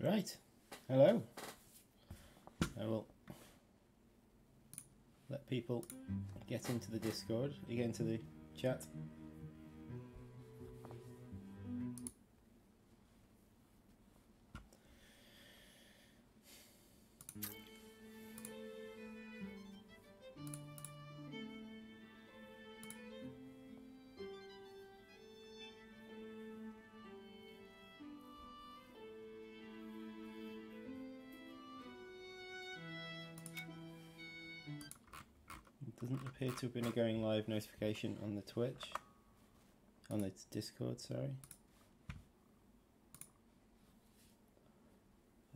Right. Hello. I will let people get into the Discord, get into the chat. Appear to have been a going live notification on the Twitch. On the Discord, sorry.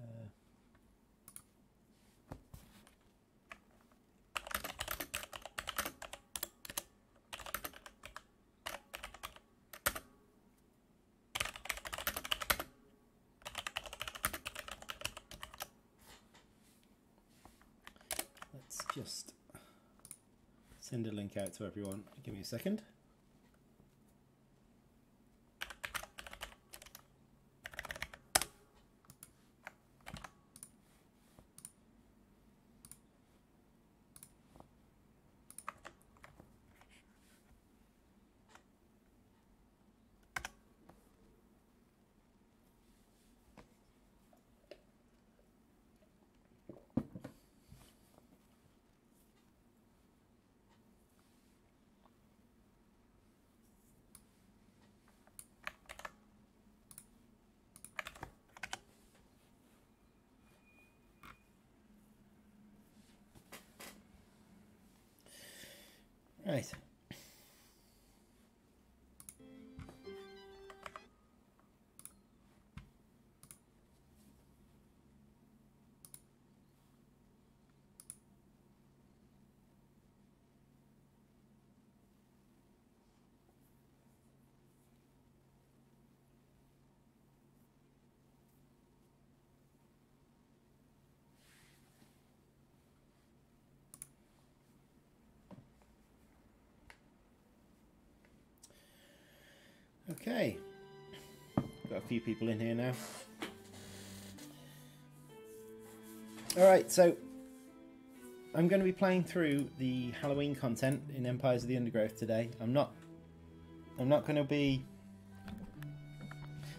Uh, let's just send a link out to everyone. Give me a second. Right. Okay. Got a few people in here now. Alright, so I'm going to be playing through the Halloween content in Empires of the Undergrowth today. I'm not I'm not going to be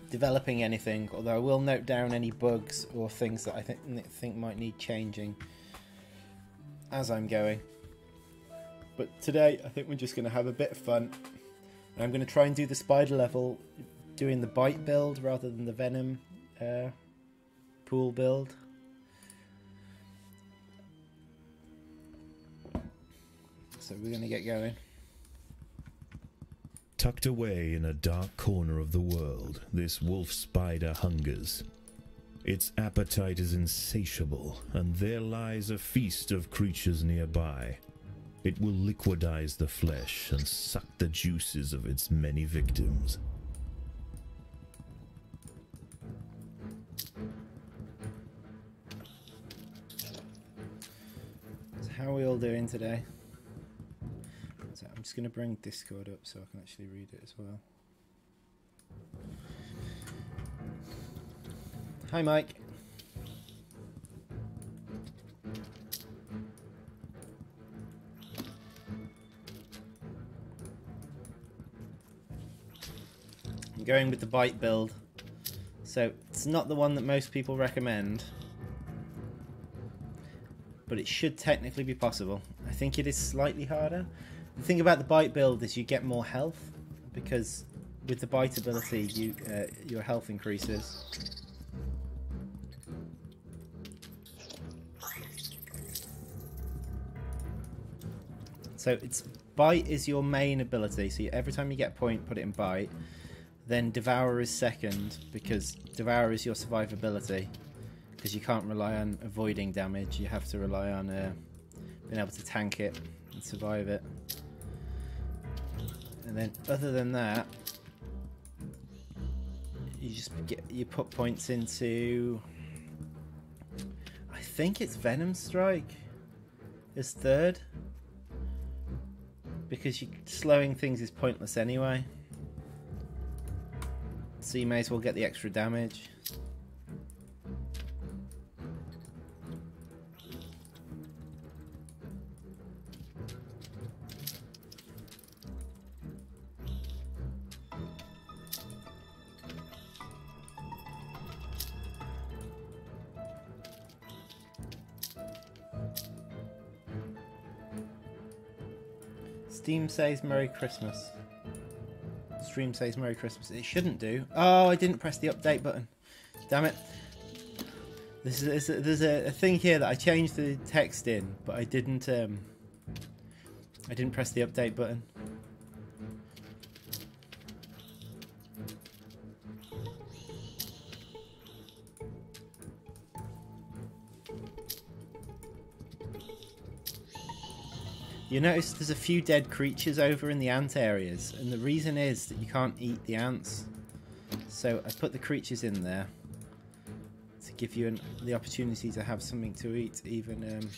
developing anything, although I will note down any bugs or things that I think think might need changing as I'm going. But today I think we're just going to have a bit of fun and I'm going to try and do the spider level doing the bite build rather than the venom uh, pool build. So we're going to get going. Tucked away in a dark corner of the world, this wolf spider hungers. Its appetite is insatiable, and there lies a feast of creatures nearby. It will liquidize the flesh and suck the juices of its many victims. So how are we all doing today? So I'm just going to bring Discord up so I can actually read it as well. Hi, Mike. Going with the bite build. So it's not the one that most people recommend. But it should technically be possible. I think it is slightly harder. The thing about the bite build is you get more health because with the bite ability, you uh, your health increases. So it's bite is your main ability. So every time you get a point, put it in bite. Then devour is second because devour is your survivability. Because you can't rely on avoiding damage, you have to rely on uh, being able to tank it and survive it. And then, other than that, you just get you put points into. I think it's Venom Strike is third because you slowing things is pointless anyway so you may as well get the extra damage. Steam says Merry Christmas. Stream says Merry Christmas. It shouldn't do. Oh, I didn't press the update button. Damn it. This is, there's a, a thing here that I changed the text in, but I didn't. Um, I didn't press the update button. You notice there's a few dead creatures over in the ant areas, and the reason is that you can't eat the ants. So I put the creatures in there to give you an, the opportunity to have something to eat, even um,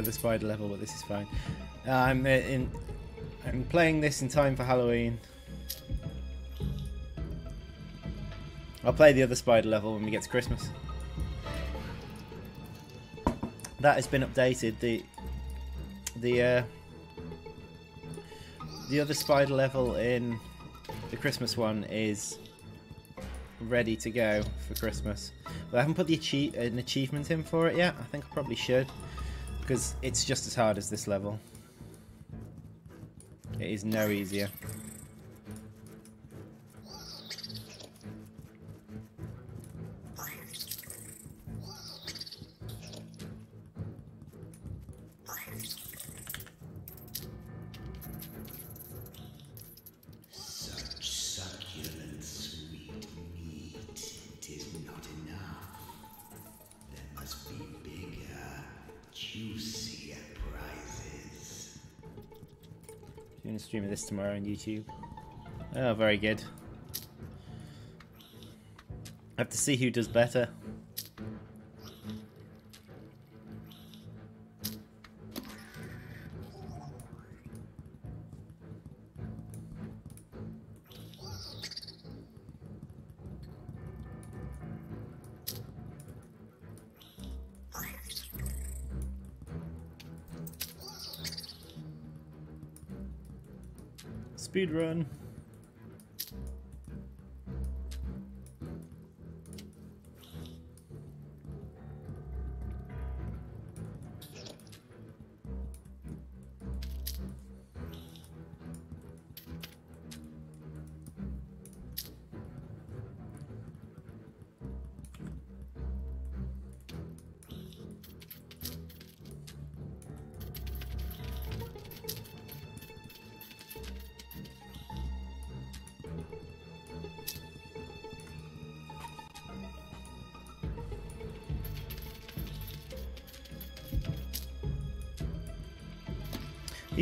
other spider level, but this is fine. I'm uh, in. I'm playing this in time for Halloween. I'll play the other spider level when we get to Christmas. That has been updated. The the uh, the other spider level in the Christmas one is ready to go for Christmas. But I haven't put the achie an achievement in for it yet. I think I probably should because it's just as hard as this level. It is no easier. This tomorrow on YouTube. Oh, very good. I have to see who does better. Run.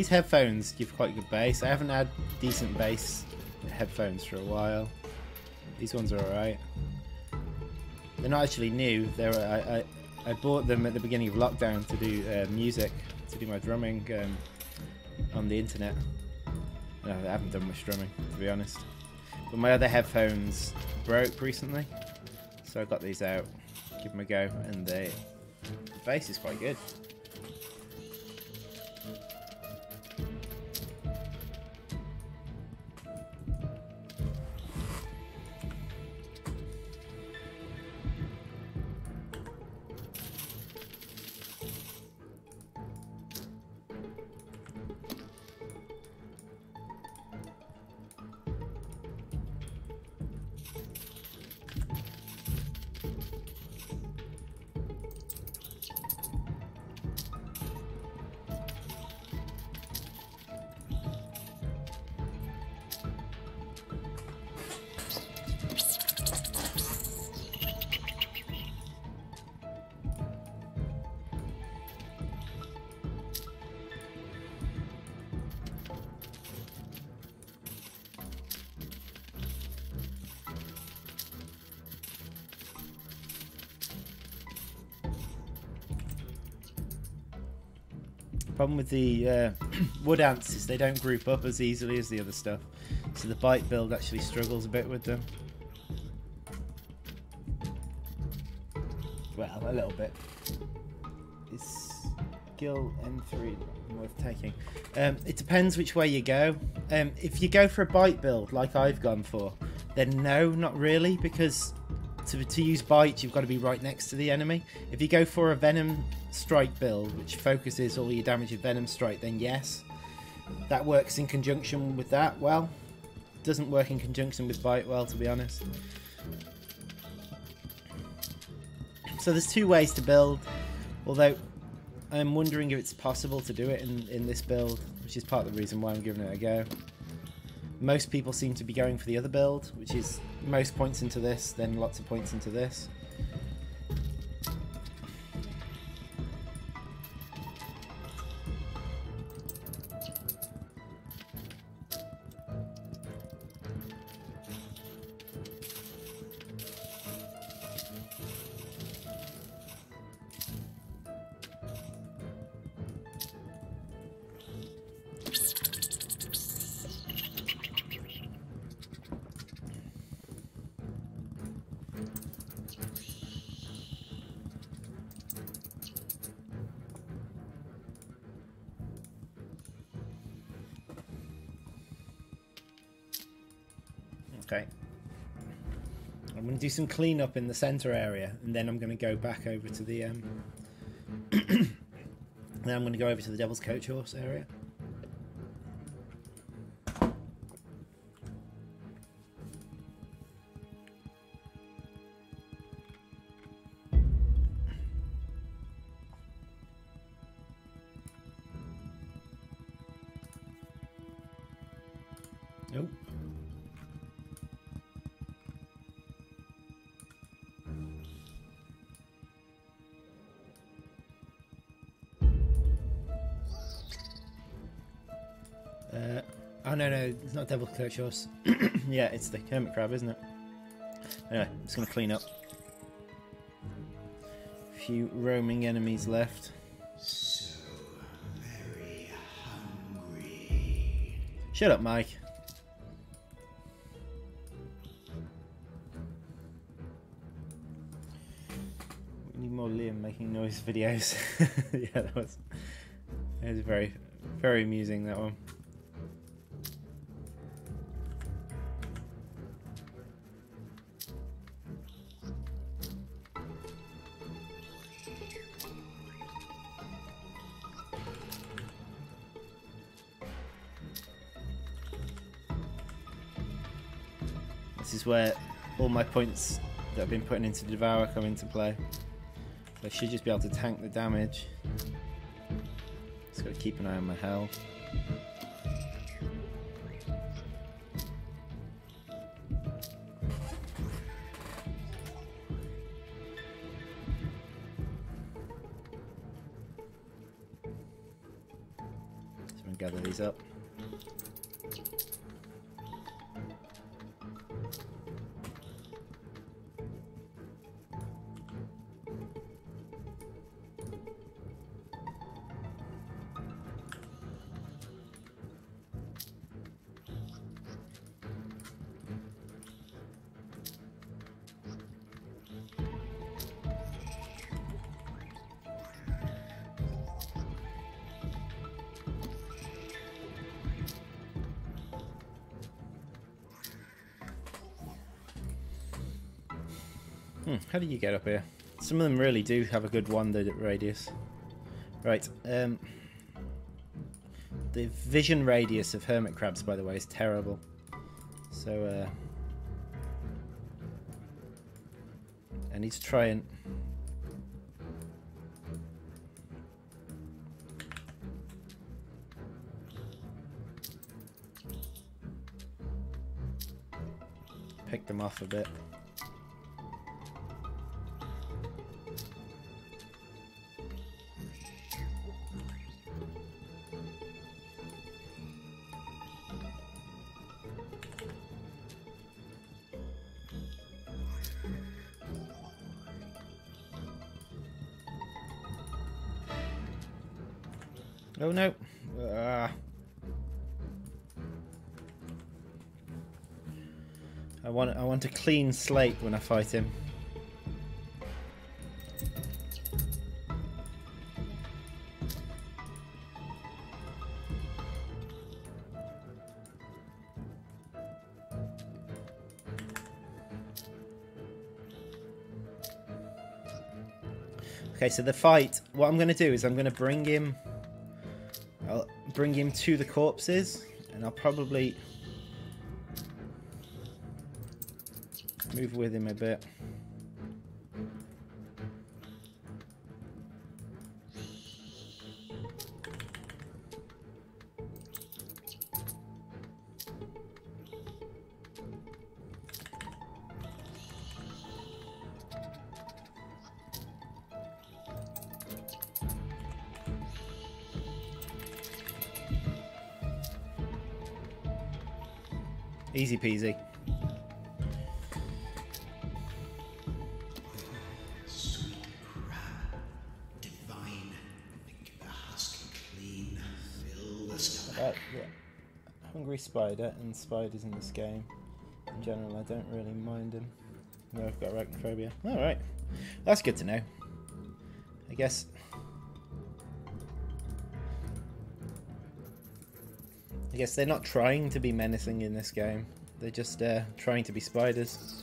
These headphones give quite good bass. I haven't had decent bass headphones for a while. These ones are alright. They're not actually new. They were I, I, I bought them at the beginning of lockdown to do uh, music, to do my drumming um, on the internet. No, I haven't done much drumming, to be honest. But my other headphones broke recently, so I got these out, give them a go, and they, the bass is quite good. The uh, wood ants is they don't group up as easily as the other stuff, so the bite build actually struggles a bit with them. Well, a little bit. Is skill M3 worth taking? Um, it depends which way you go. Um, if you go for a bite build like I've gone for, then no, not really, because to, to use bite, you've got to be right next to the enemy. If you go for a venom strike build, which focuses all your damage with venom strike, then yes, that works in conjunction with that. Well, doesn't work in conjunction with bite well, to be honest. So there's two ways to build, although I'm wondering if it's possible to do it in, in this build, which is part of the reason why I'm giving it a go. Most people seem to be going for the other build, which is most points into this, then lots of points into this. Some cleanup in the center area, and then I'm going to go back over to the. Um, then I'm going to go over to the Devil's Coach Horse area. Not Devil Horse. yeah, it's the Hermit Crab, isn't it? Anyway, I'm just gonna clean up. A few roaming enemies left. So. Shut up, Mike. We need more Liam making noise videos. yeah, that was that was very very amusing that one. Points that I've been putting into Devour come into play. So I should just be able to tank the damage. Just gotta keep an eye on my health. Hmm, how do you get up here? Some of them really do have a good wander radius. Right, um... The vision radius of hermit crabs, by the way, is terrible. So, uh... I need to try and... Pick them off a bit. Want a clean slate when I fight him. Okay, so the fight. What I'm going to do is I'm going to bring him. I'll bring him to the corpses, and I'll probably move with him a bit. Easy peasy. Spider and spiders in this game. In general, I don't really mind them. No, I've got arachnophobia. Alright. That's good to know. I guess. I guess they're not trying to be menacing in this game. They're just uh, trying to be spiders.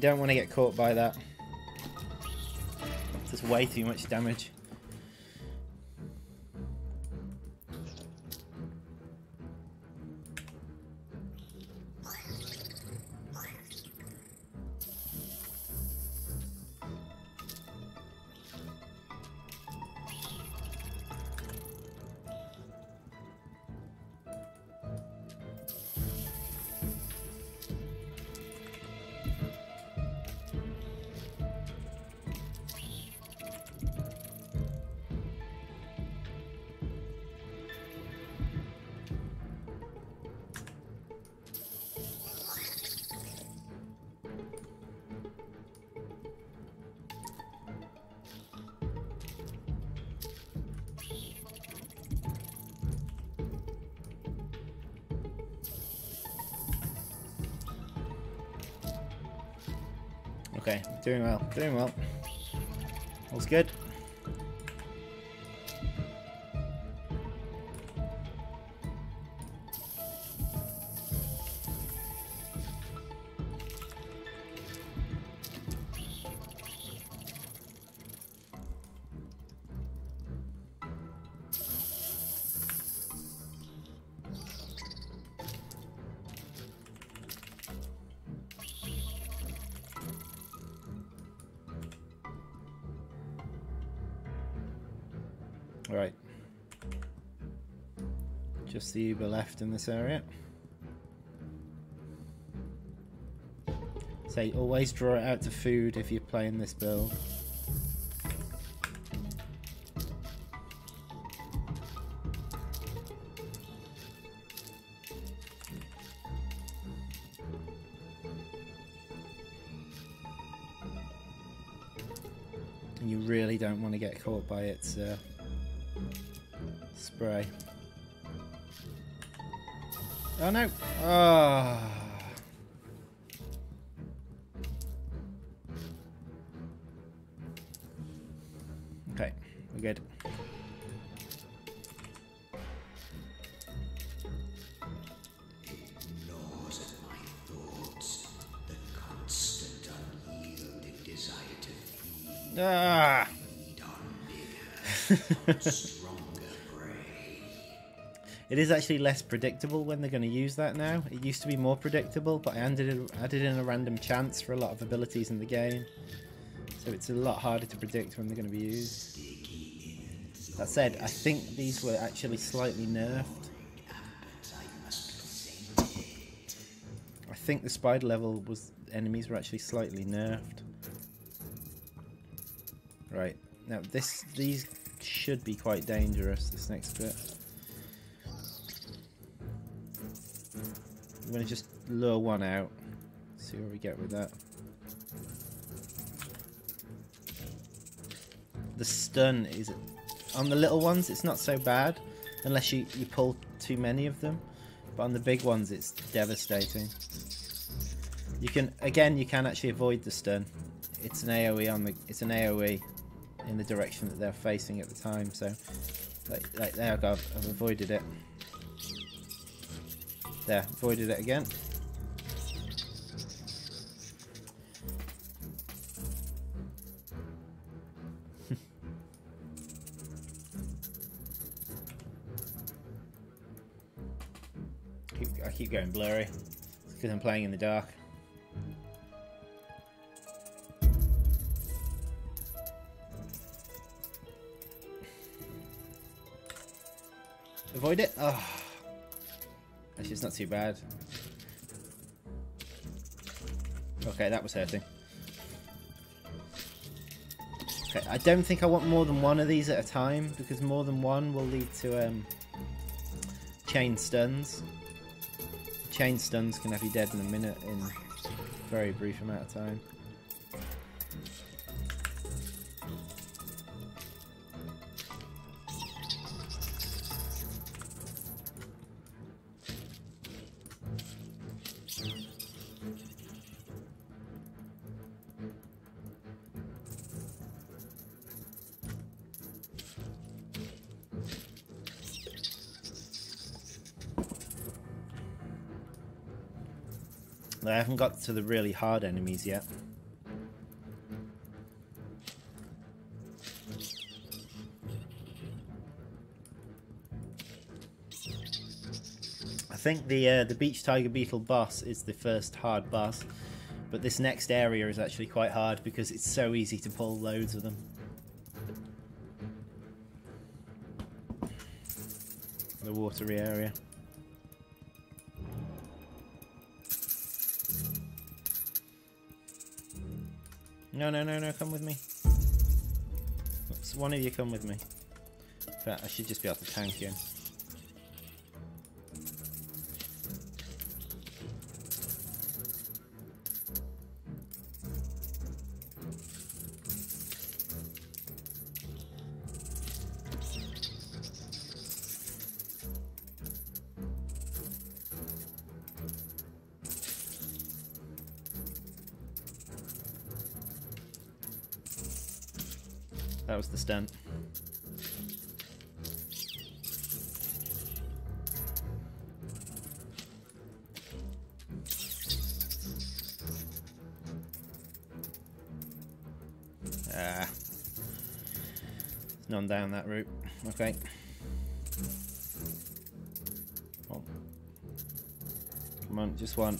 You don't want to get caught by that. There's way too much damage. Okay, doing well, doing well. All's good. The Uber left in this area. Say, always draw it out to food if you're playing this build. And you really don't want to get caught by its uh, spray. No! Ah. Is actually less predictable when they're going to use that now. It used to be more predictable, but I added, added in a random chance for a lot of abilities in the game. So it's a lot harder to predict when they're going to be used. That said, I think these were actually slightly nerfed. Sated. think the spider level was enemies were actually slightly nerfed. Right now, this these should be quite dangerous. This next bit. I'm gonna just lure one out. See where we get with that. The stun is on the little ones. It's not so bad unless you you pull too many of them. But on the big ones, it's devastating. You can again, you can actually avoid the stun. It's an AOE on the. It's an AOE in the direction that they're facing at the time. So, like, like there, I've, I've avoided it. There, avoided it again. I keep going blurry because I'm playing in the dark. Avoid it? Oh. Actually, it's not too bad. Okay, that was hurting. Okay, I don't think I want more than one of these at a time, because more than one will lead to um, chain stuns. Chain stuns can have you dead in a minute in a very brief amount of time. Haven't got to the really hard enemies yet. I think the uh, the beach tiger beetle boss is the first hard boss, but this next area is actually quite hard because it's so easy to pull loads of them. The watery area. No, no, no, no, come with me. Let's, one of you come with me. Fact, I should just be able to tank you. Okay. Oh. Come on, just one.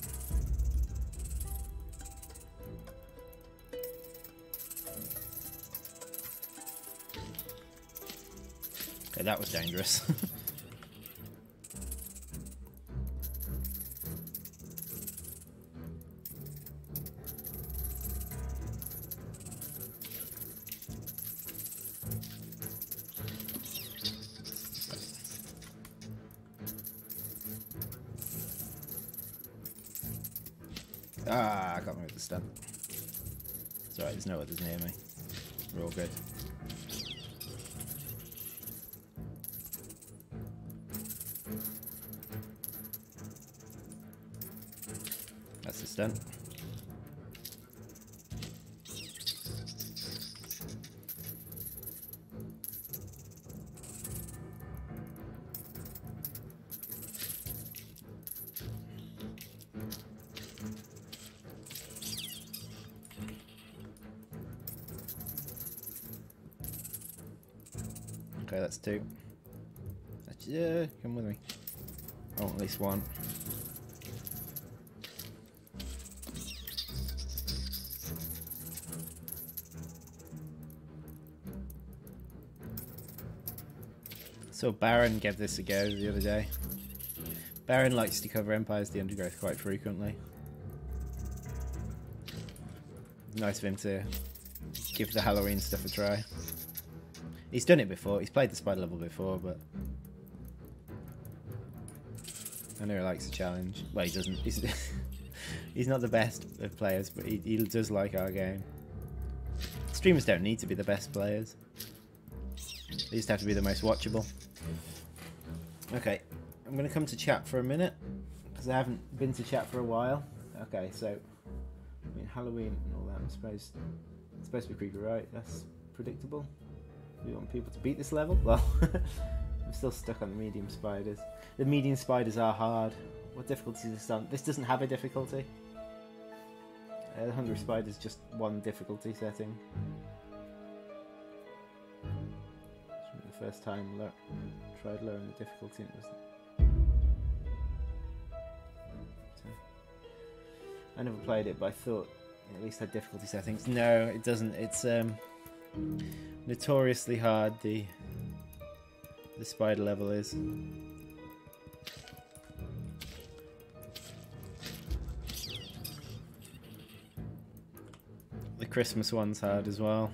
Okay, that was dangerous. Stunt. Okay, that's two. Yeah, come with me. Oh, at least one. So Baron gave this a go the other day. Baron likes to cover Empires the Undergrowth quite frequently. nice of him to give the Halloween stuff a try. He's done it before. He's played the spider level before, but I know he likes a challenge. Well, he doesn't. He's, he's not the best of players, but he, he does like our game. Streamers don't need to be the best players. They just have to be the most watchable. Okay, I'm going to come to chat for a minute because I haven't been to chat for a while. Okay, so I mean Halloween and all that. I'm supposed it's supposed to be creepy, right? That's predictable. We want people to beat this level. Well, I'm still stuck on the medium spiders. The medium spiders are hard. What difficulty is this on? This doesn't have a difficulty. Uh, the hungry spider's just one difficulty setting. It's The first time lo- tried lowering the difficulty and it was I never played it, but I thought it at least had difficulty settings. No, it doesn't. It's um, notoriously hard. The the spider level is. The Christmas one's hard as well.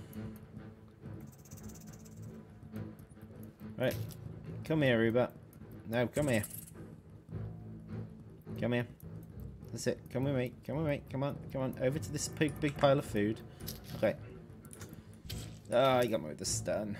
Right. Come here, Reba. No, come here. Come here. That's it. Come with me. Come with me. Come on. Come on. Over to this big, big pile of food. Okay. Ah, you got me with the stun.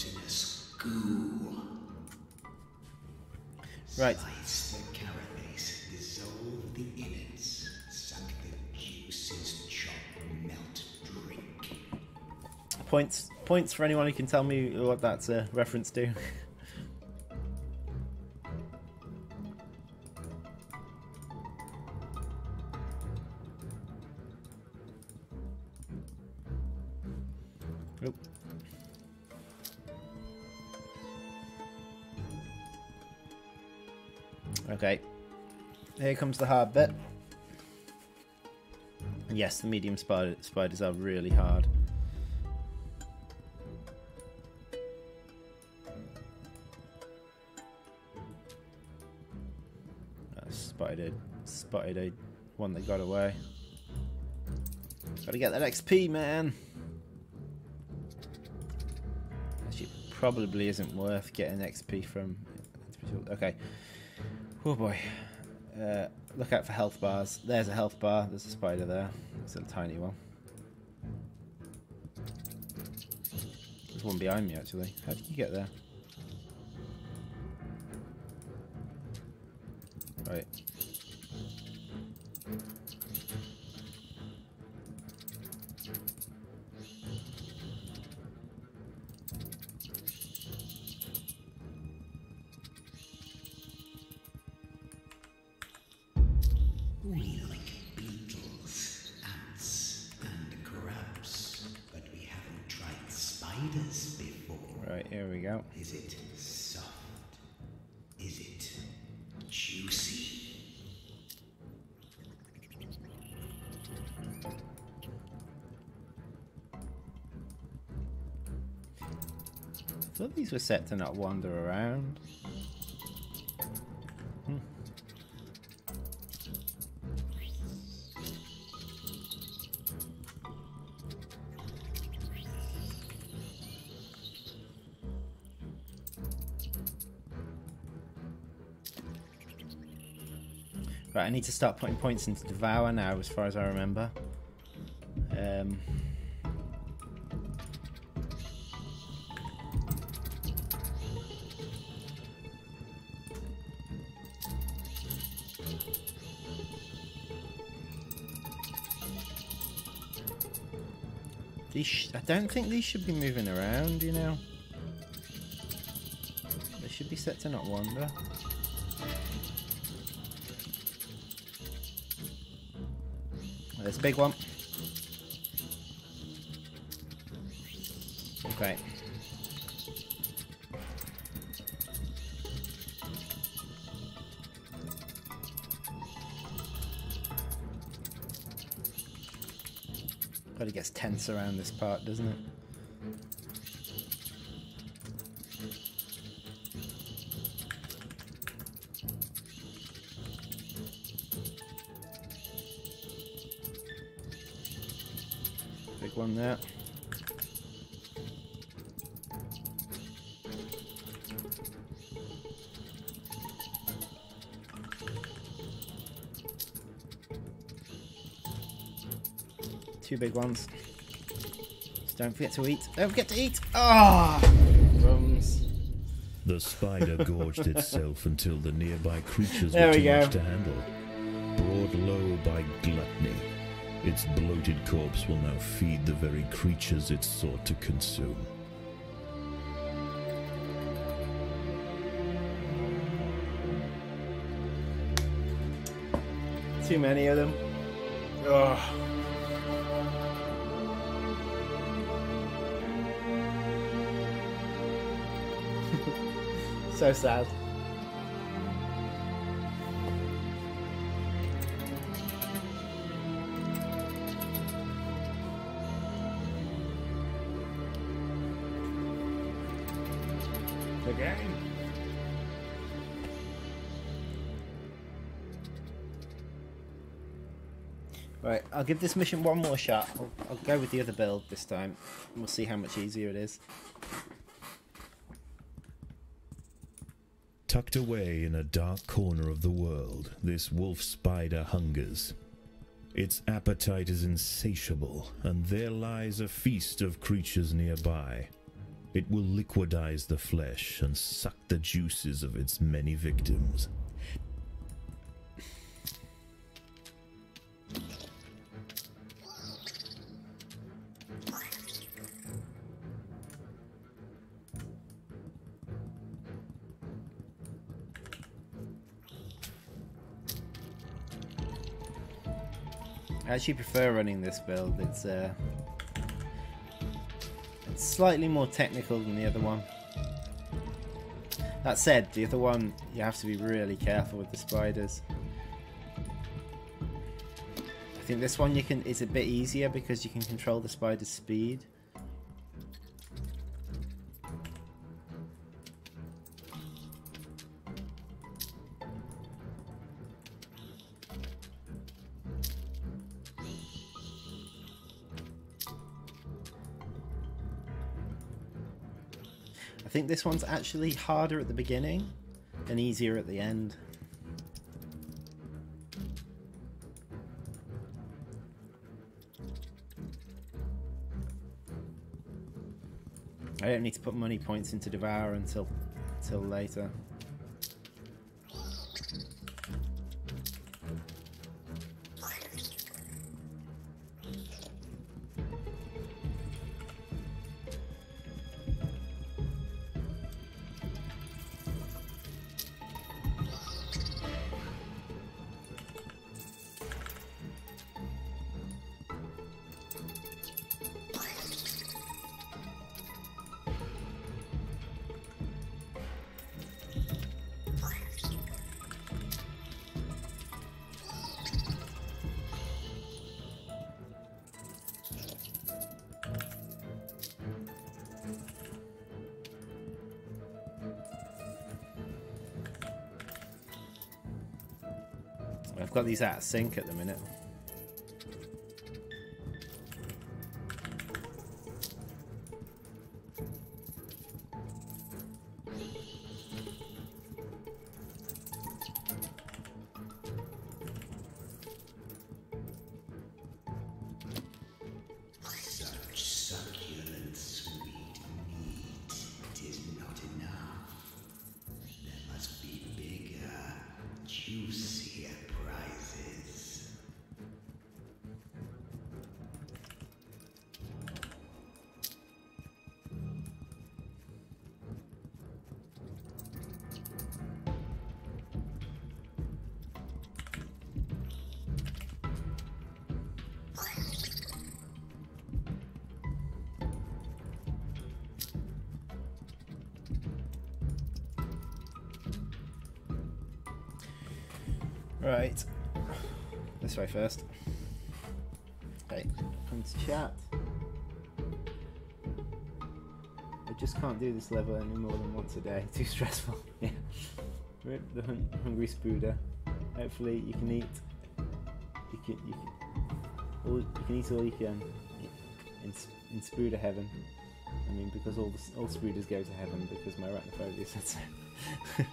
Proteinous goo. Right. Slice the carapace, dissolve the innards, suck the juices, chop, melt, drink. Points. Points for anyone who can tell me what that's a reference to. comes the hard bit. Yes, the medium spider spiders are really hard. Spotted spotted a one that got away. Gotta get that XP, man. Actually, probably isn't worth getting XP from. Okay. Oh boy. Uh, look out for health bars. There's a health bar. There's a spider there. It's a tiny one. There's one behind me actually. How did you get there? Right. Here we go. Is it soft? Is it juicy? I thought these were set to not wander around. I need to start putting points into Devour now, as far as I remember. Um, These I don't think these should be moving around, you know. They should be set to not wander. Big one. Okay. But it gets tense around this part, doesn't it? Two big ones. Just don't forget to eat. Don't forget to eat. Ah, crumbs. The spider gorged itself until the nearby creatures There were we too go. much to handle. Brought low by gluttony, its bloated corpse will now feed the very creatures it sought to consume. Too many of them. Ugh. So sad. Right, I'll give this mission one more shot. I'll, I'll go with the other build this time. and We'll see how much easier it is. Tucked away in a dark corner of the world, this wolf spider hungers. Its appetite is insatiable, and there lies a feast of creatures nearby. It will liquidize the flesh and suck the juices of its many victims. Actually prefer running this build. It's uh, it's slightly more technical than the other one. That said, the other one you have to be really careful with the spiders. I think this one you can is a bit easier because you can control the spider's speed. This one's actually harder at the beginning and easier at the end. I don't need to put money points into Devour until until later. These out of sync at the minute. Way first. Okay, come to chat. I just can't do this level any more than once a day. Too stressful. yeah. Rip the hun- hungry spooder. Hopefully you can eat. You can you can, all, you can eat all you can in in spooder heaven. I mean, because all the all spooders go to heaven because my arachnophobia said so.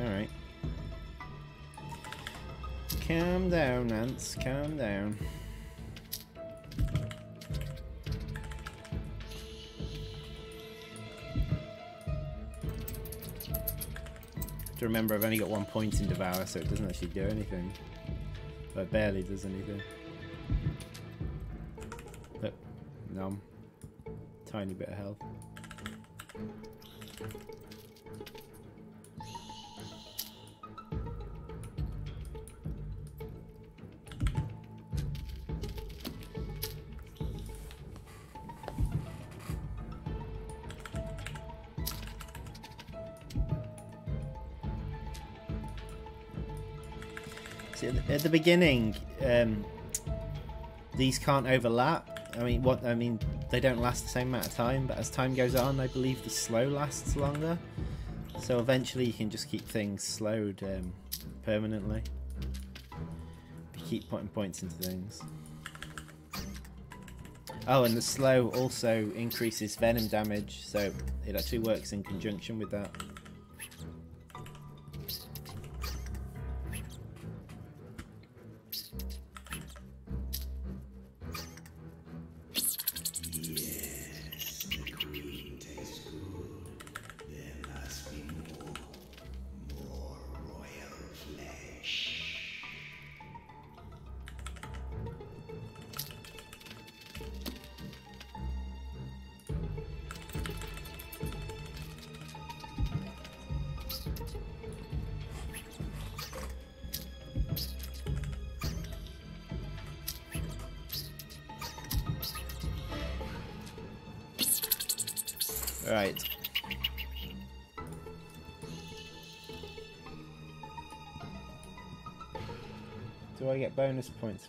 Alright. Calm down, Nance. Calm down. To remember, I've only got one point in Devour, so it doesn't actually do anything. But it barely does anything. But, numb. Tiny bit of health. Beginning, um, these can't overlap. I mean, what? I mean, they don't last the same amount of time. But as time goes on, I believe the slow lasts longer. So eventually, you can just keep things slowed um, permanently. You keep putting points into things. Oh, and the slow also increases venom damage, so it actually works in conjunction with that.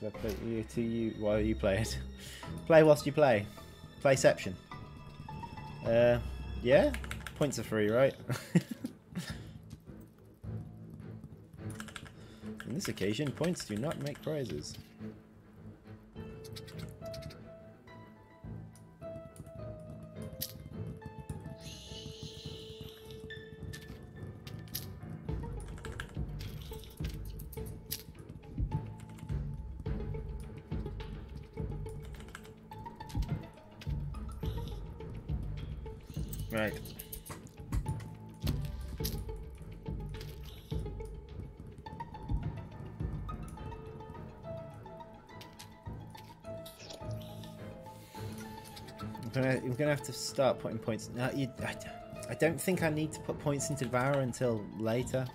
Play you to you while you play it? play whilst you play. Playception. Uh, yeah. Points are free, right? On this occasion, points do not make prizes. Start putting points. No, you, I, I don't think I need to put points into Devour until later.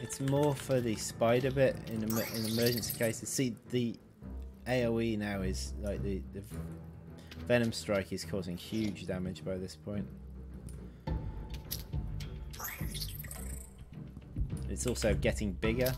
It's more for the spider bit in, in emergency cases. See, the AoE now is like the, the Venom Strike is causing huge damage by this point. It's also getting bigger.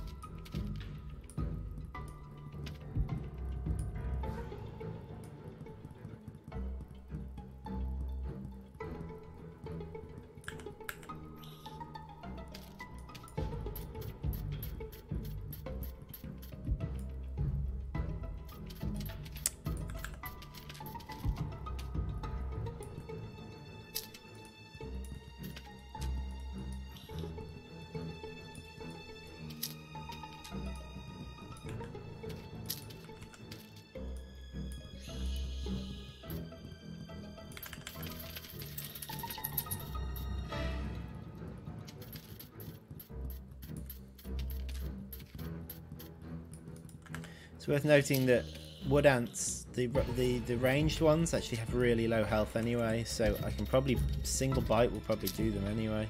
Worth noting that wood ants, the the the ranged ones, actually have really low health anyway. So I can probably single bite will probably do them anyway.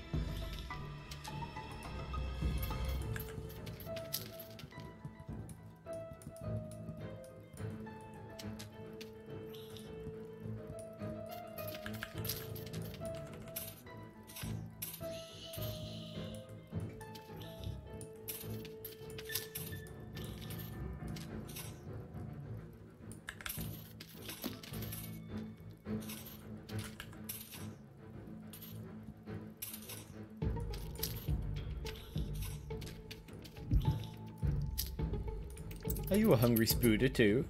Hungry spooder too?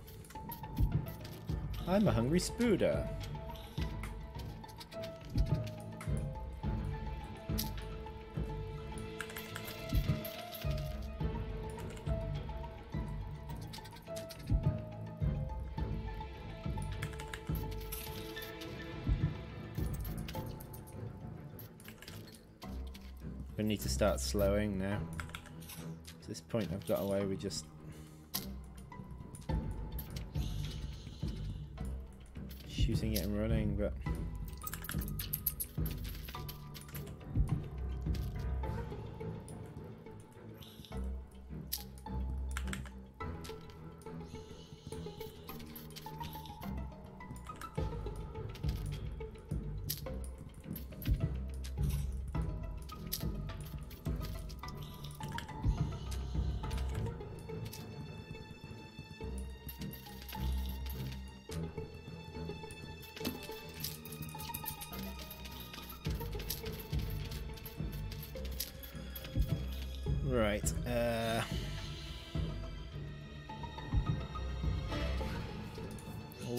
I'm a hungry spooder. We need to start slowing now. At this point I've got away with just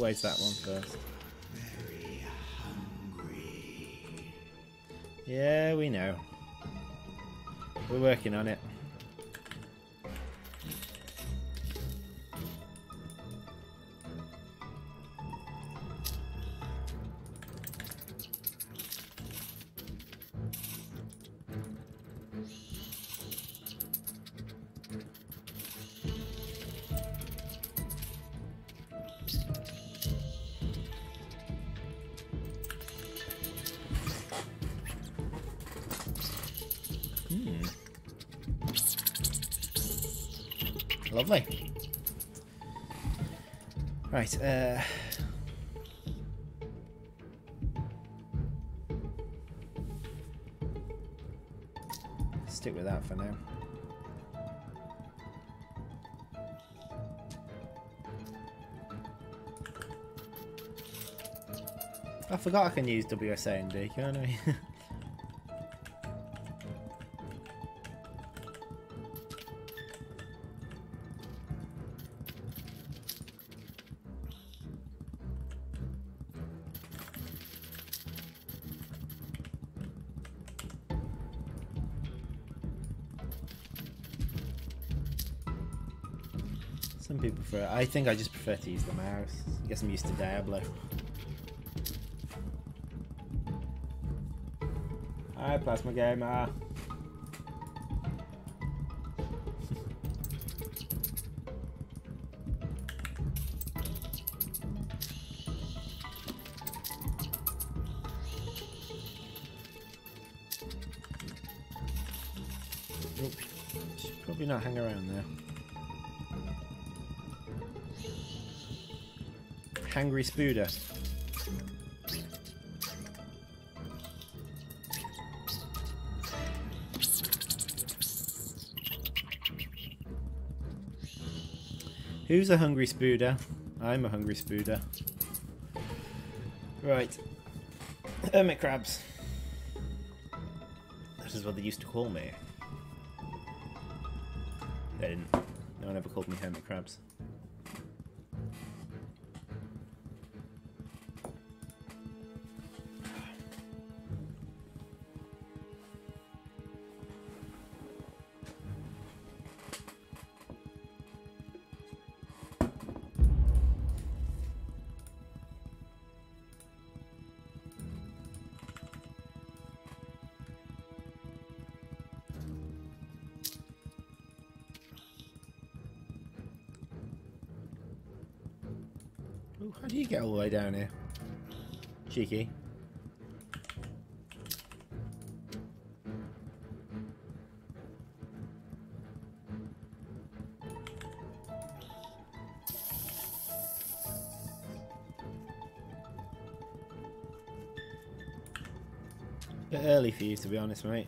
always that one first. Yeah, we know. We're working on it. Right, uh... Stick with that for now. I forgot I can use WSA and D, can't I? I think I just prefer to use the mouse. I guess I'm used to Diablo. Hi, Plasma Gamer. Ah. Nope. Should probably not hang around there. Hangry Spooder. Who's a hungry spooder? I'm a hungry spooder. Right. Hermit crabs. This is what they used to call me. They didn't. No one ever called me hermit crabs. The way down here? Cheeky. Bit early for you, to be honest, mate.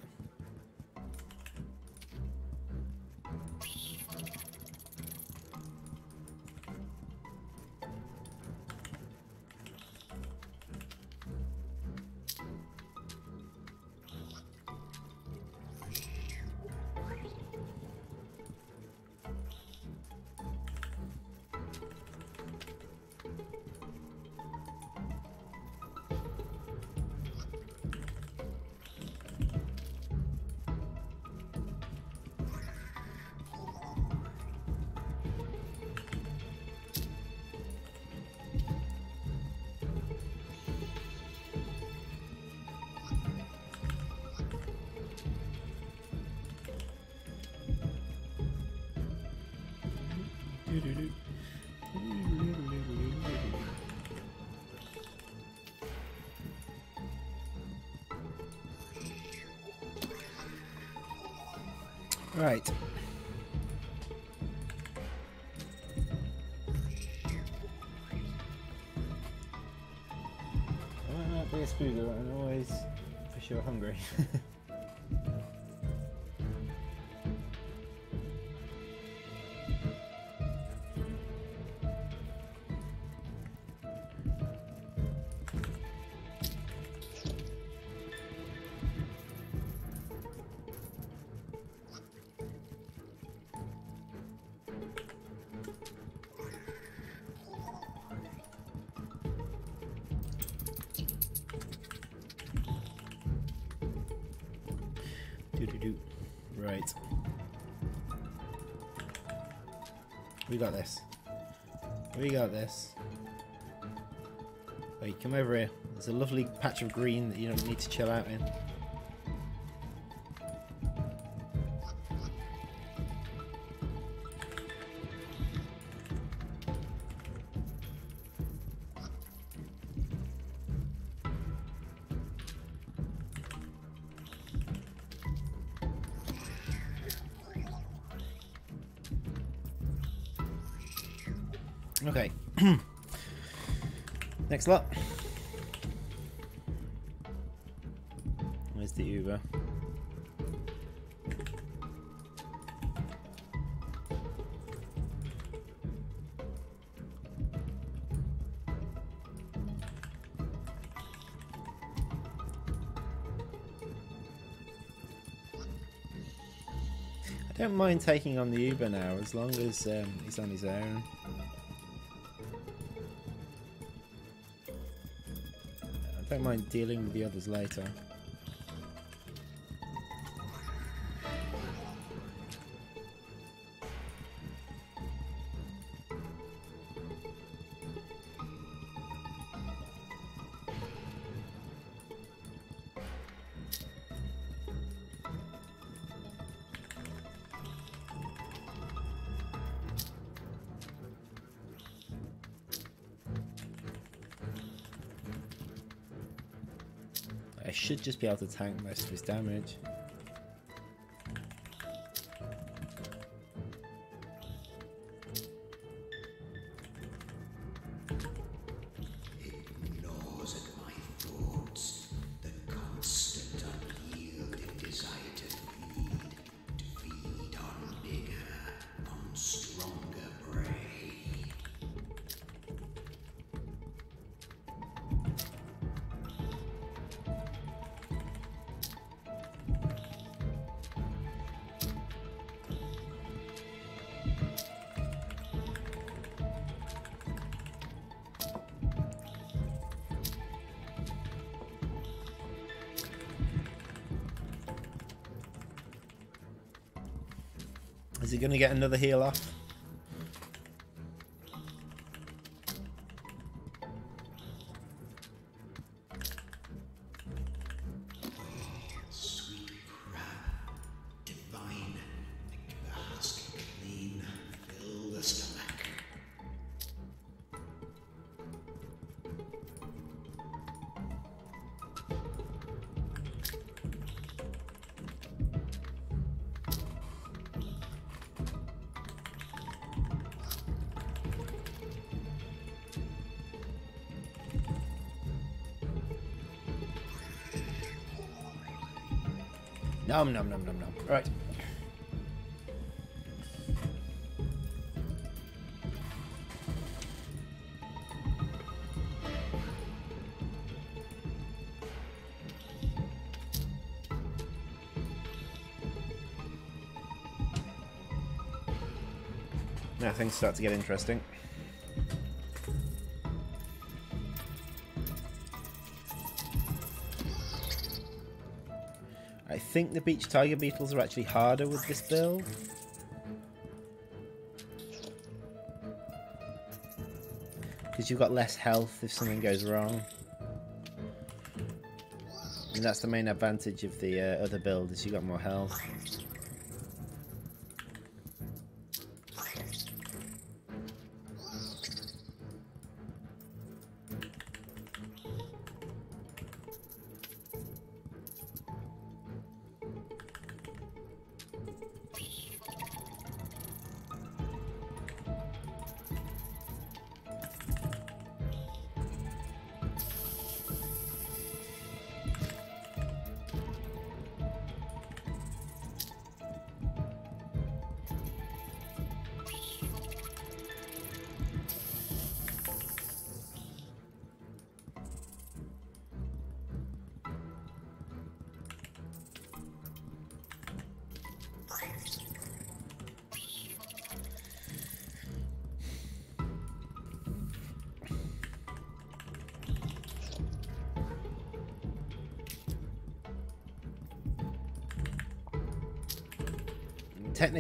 Spooker, but I'm always for sure hungry. got this. We got this. Wait, come over here. There's a lovely patch of green that you don't need to chill out in. Next lot. Where's the Uber? I don't mind taking on the Uber now as long as um, he's on his own. Don't mind dealing with the others later. Just be able to tank most of his damage. Get another heal off? Nom nom nom nom nom. Right. Now things start to get interesting. Think the beach tiger beetles are actually harder with this build. Because you've got less health if something goes wrong. And that's the main advantage of the uh, other build is you've got more health.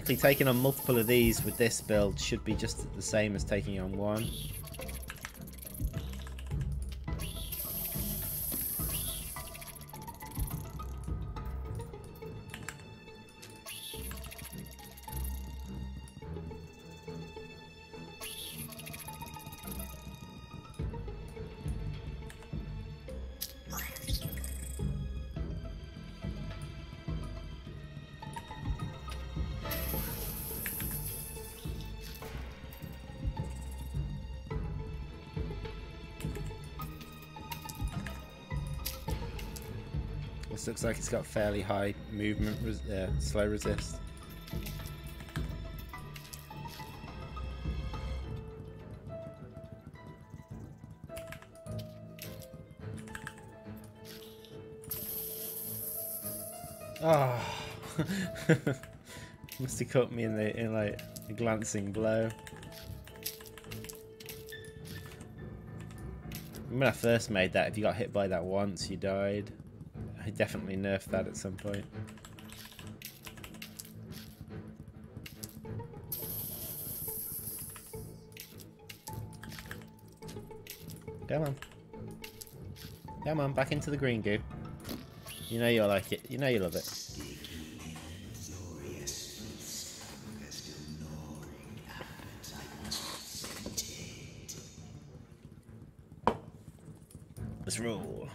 Technically taking on multiple of these with this build should be just the same as taking on one. Like it's got fairly high movement, res uh, slow resist. Oh, must have caught me in the in like a glancing blow. When I first made that, if you got hit by that once, you died. I definitely nerfed that at some point. Come on. Come on, back into the green goo. You know you'll like it. You know you love it. Let's roll.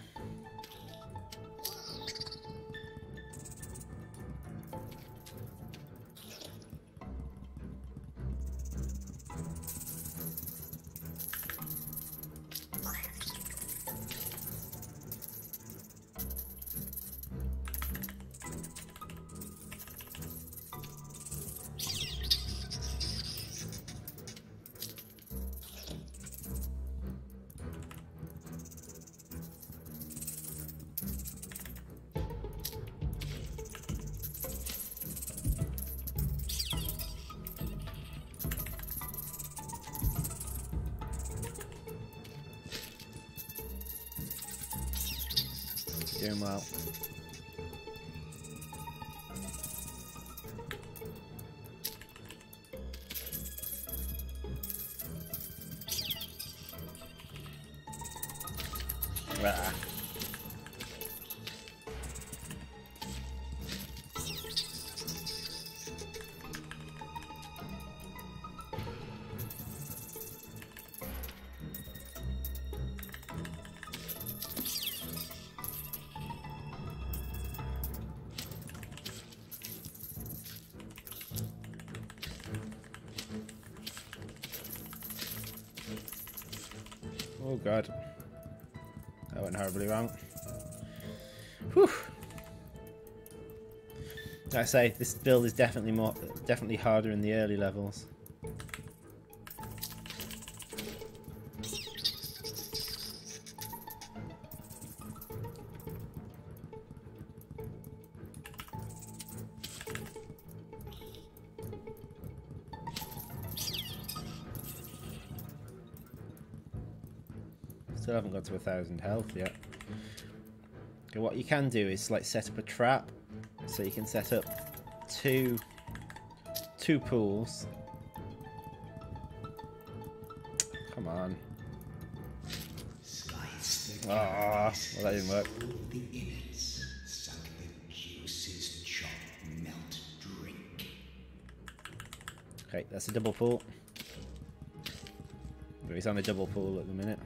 Doing well. Oh god. That went horribly wrong. Whew. Like I say, this build is definitely more, definitely harder in the early levels. To a thousand health yeah. What you can do is like set up a trap, so you can set up two two pools. Come on. Ah, well that didn't work. Okay, that's a double pool. But he's on a double pool at the minute.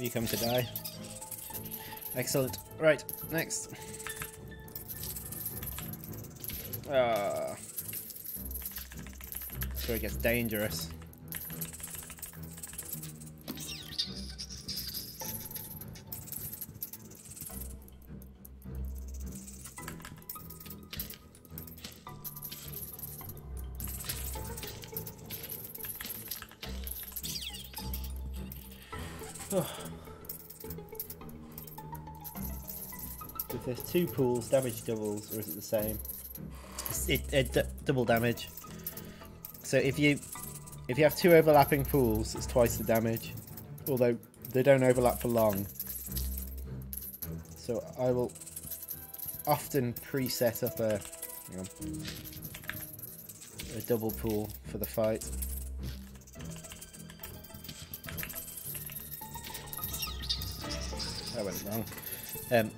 You come to die. Excellent. Right, next. Ah. That's where it gets dangerous. Two pools, damage doubles, or is it the same? It, it double damage. So if you if you have two overlapping pools, it's twice the damage. Although they don't overlap for long. So I will often preset up a on, a double pool for the fight. That went wrong. Um,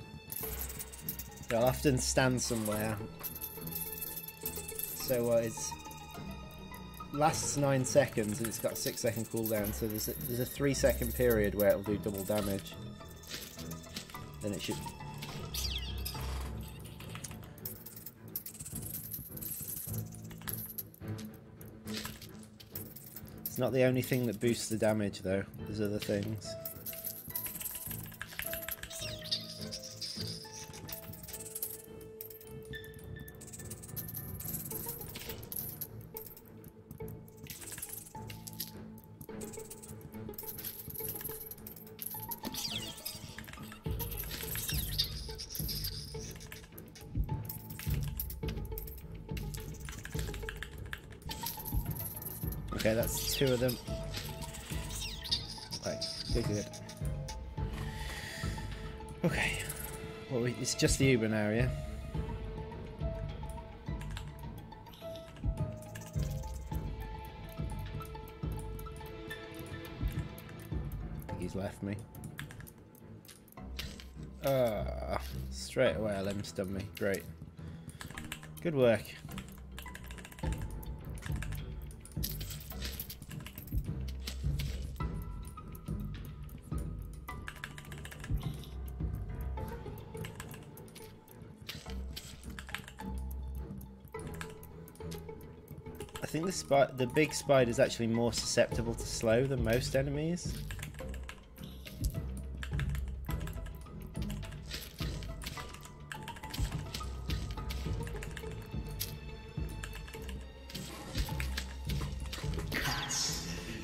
I'll often stand somewhere. So uh, it's lasts nine seconds and it's got a six second cooldown. So there's a, there's a three second period where it'll do double damage. Then it should. It's not the only thing that boosts the damage though. There's other things. Just the Uber now, yeah? He's left me. Ah, straight away let him stun me. Great. Good work. The the big spider is actually more susceptible to slow than most enemies.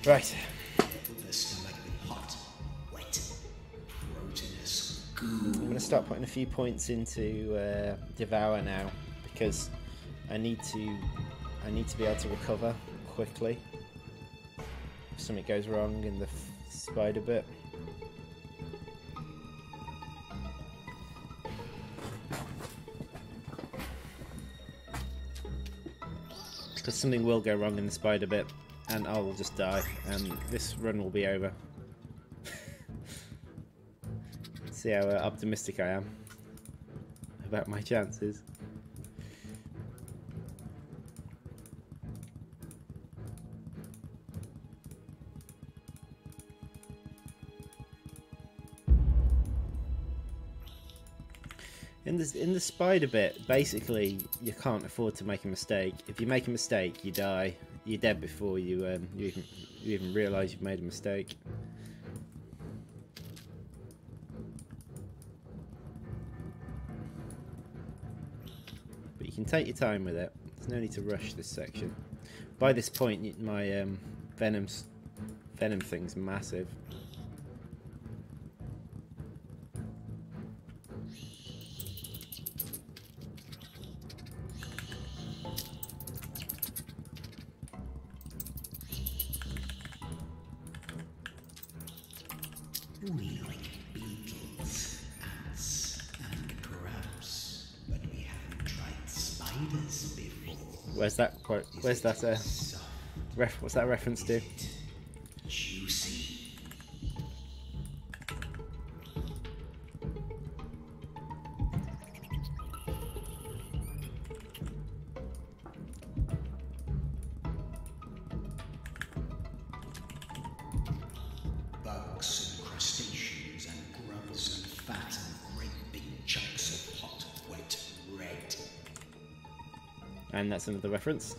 Right. I'm going to start putting a few points into uh, Devour now because I need to I need to be able to recover quickly if something goes wrong in the spider bit. Because something will go wrong in the spider bit and I will just die and this run will be over. See how uh, optimistic I am about my chances. In the spider bit, basically, you can't afford to make a mistake. If you make a mistake, you die. You're dead before you um, you even you even realise you've made a mistake. but you can take your time with it. There's no need to rush this section. By this point, my um, venom's venom thing's massive. Quote? Where's that? Uh, ref- what's that reference to? That's another reference.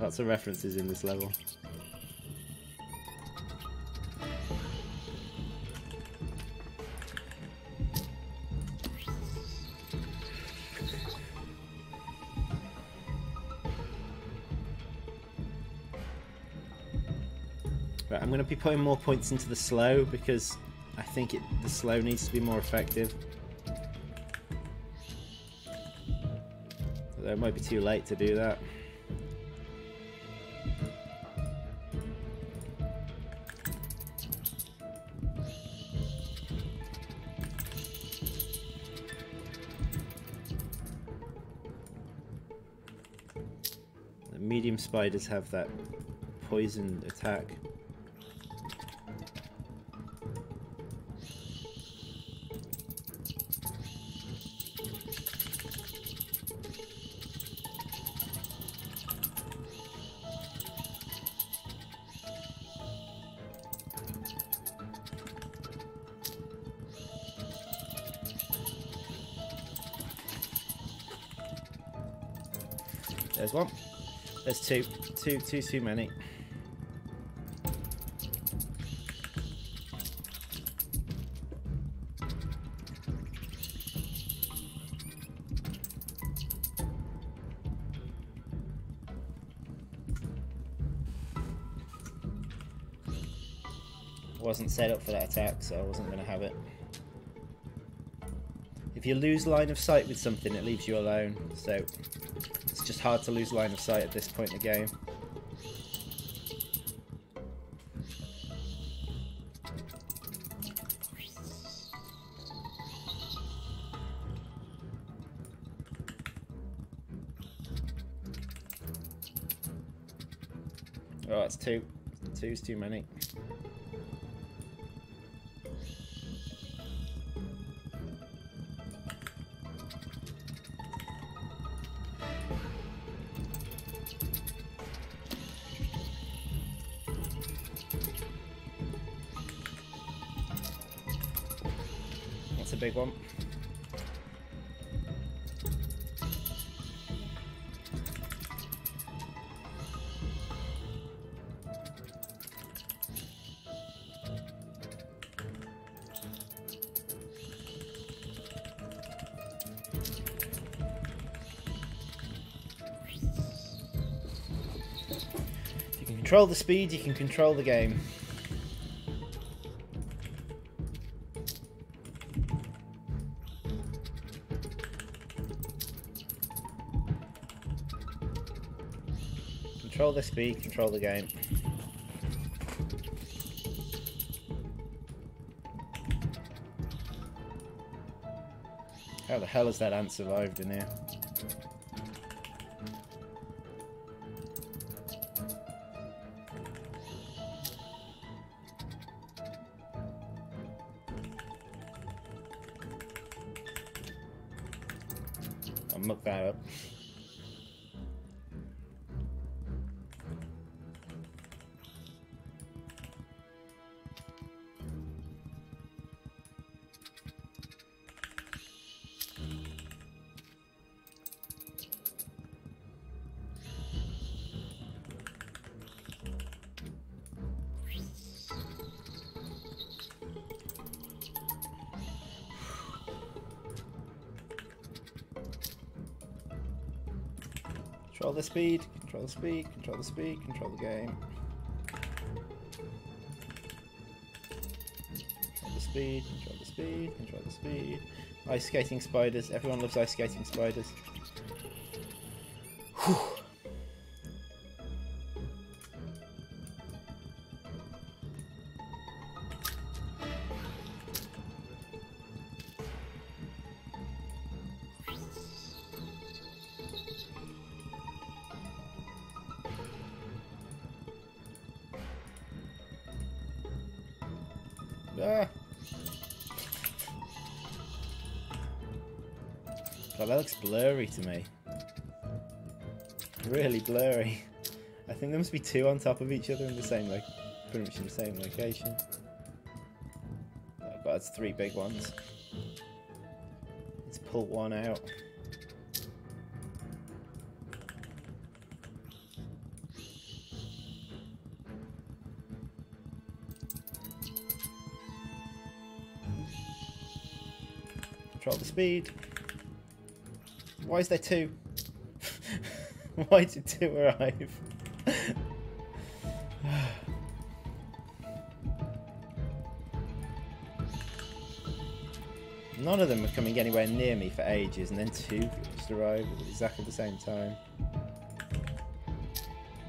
Lots of references in this level. Right, I'm going to be putting more points into the slow because I think it, the slow needs to be more effective. It might be too late to do that. The medium spiders have that poison attack. Two, two too many. Wasn't set up for that attack, so I wasn't going to have it. If you lose line of sight with something, it leaves you alone, so it's just hard to lose line of sight at this point in the game. Two's too many. Control the speed, you can control the game. Control the speed, control the game. How the hell has that ant survived in here? Speed, control the speed, control the speed, control the game. Control the speed, control the speed, control the speed. Ice skating spiders. Everyone loves ice skating spiders. Looks blurry to me. Really blurry. I think there must be two on top of each other in the same like pretty much in the same location. Oh god, it's three big ones. Let's pull one out. Control the speed. Why is there two? Why did two arrive? None of them are coming anywhere near me for ages, and then two just arrive at exactly the same time.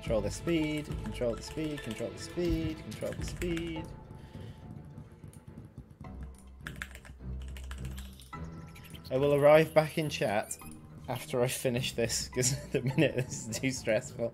Control the speed, control the speed, control the speed, control the speed. I will arrive back in chat after I finish this, because the minute this is too stressful.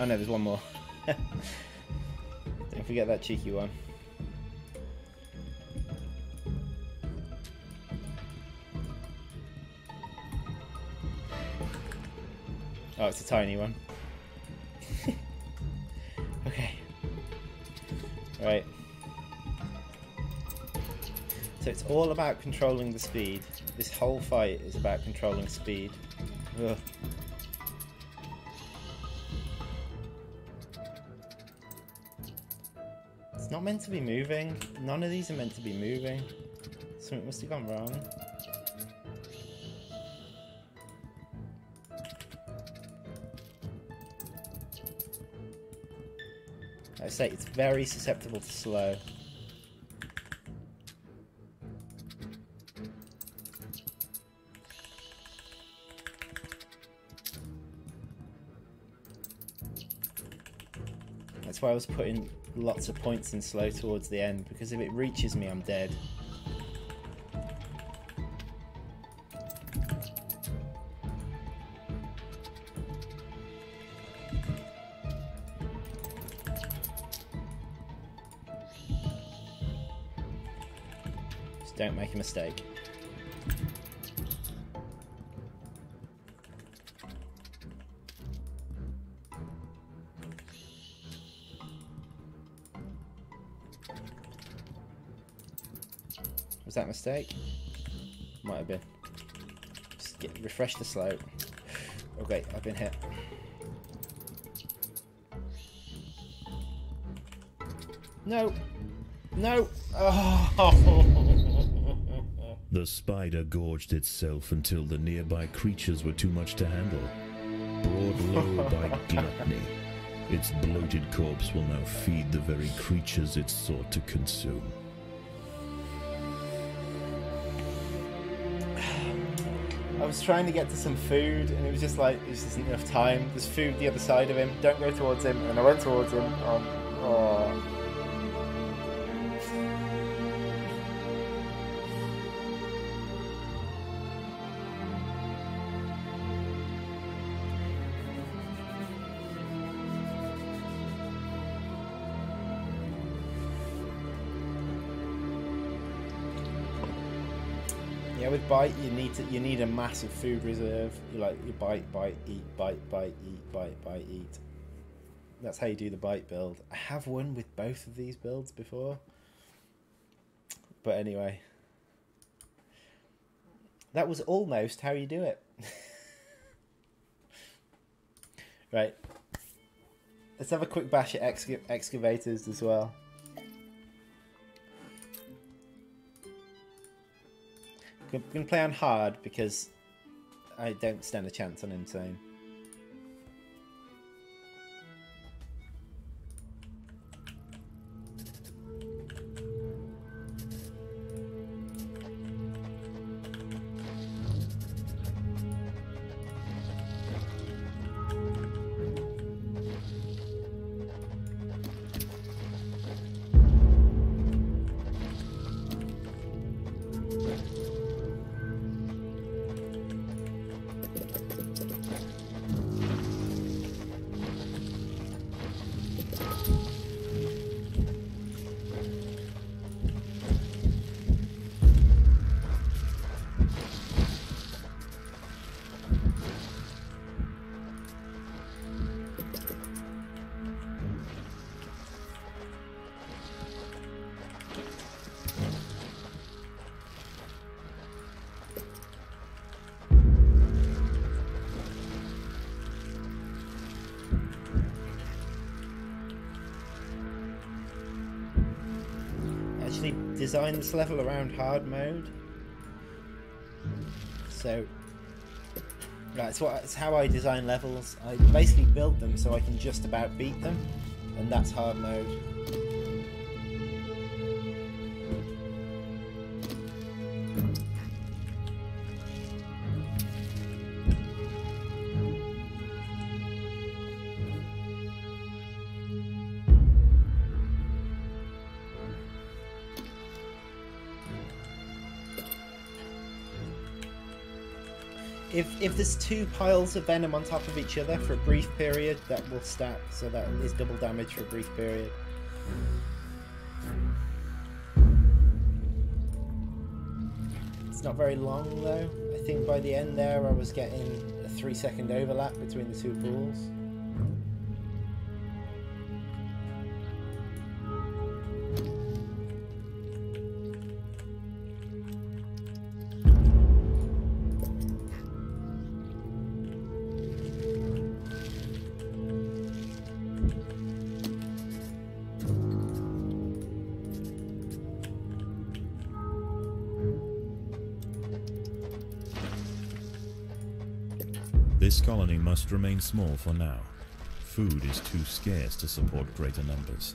Oh no, there's one more. Don't forget that cheeky one. Oh, it's a tiny one. okay. Right. So it's all about controlling the speed. This whole fight is about controlling speed. Ugh. Meant to be moving. None of these are meant to be moving. Something must have gone wrong. I say it's very susceptible to slow. That's why I was putting lots of points in slow towards the end because if it reaches me, I'm dead. Just don't make a mistake. Mistake? Might have been. Just get refresh the slope. Oh, okay, I've been hit. No. No. Oh. The spider gorged itself until the nearby creatures were too much to handle. Brought low by gluttony, its bloated corpse will now feed the very creatures it sought to consume. Was trying to get to some food, and it was just like there's just enough time. There's food the other side of him. Don't go towards him. And I went towards him. Um, With bite, you need to you need a massive food reserve. You like you bite, bite, eat, bite, bite, eat, bite, bite, eat. That's how you do the bite build. I have won with both of these builds before, but anyway, that was almost how you do it. right. Let's have a quick bash at exca- excavators as well. I'm to play on hard because I don't stand a chance on insane. This level around hard mode. So, that's what it's how I design levels. I basically build them so I can just about beat them, and that's hard mode. There's two piles of venom on top of each other for a brief period, that will stack, so that is double damage for a brief period. It's not very long though. I think by the end there, I was getting a three second overlap between the two pools. Must remain small for now. Food is too scarce to support greater numbers.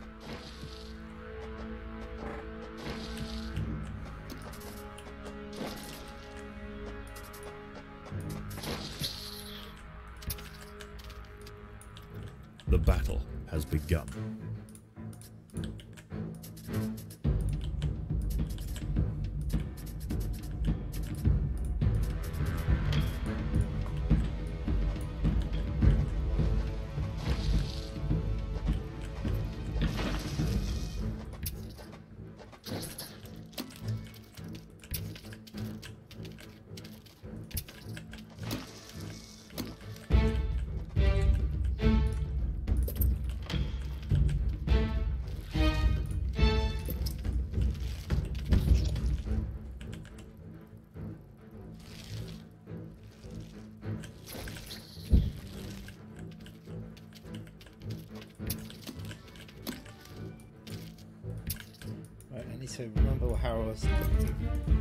Remember how I was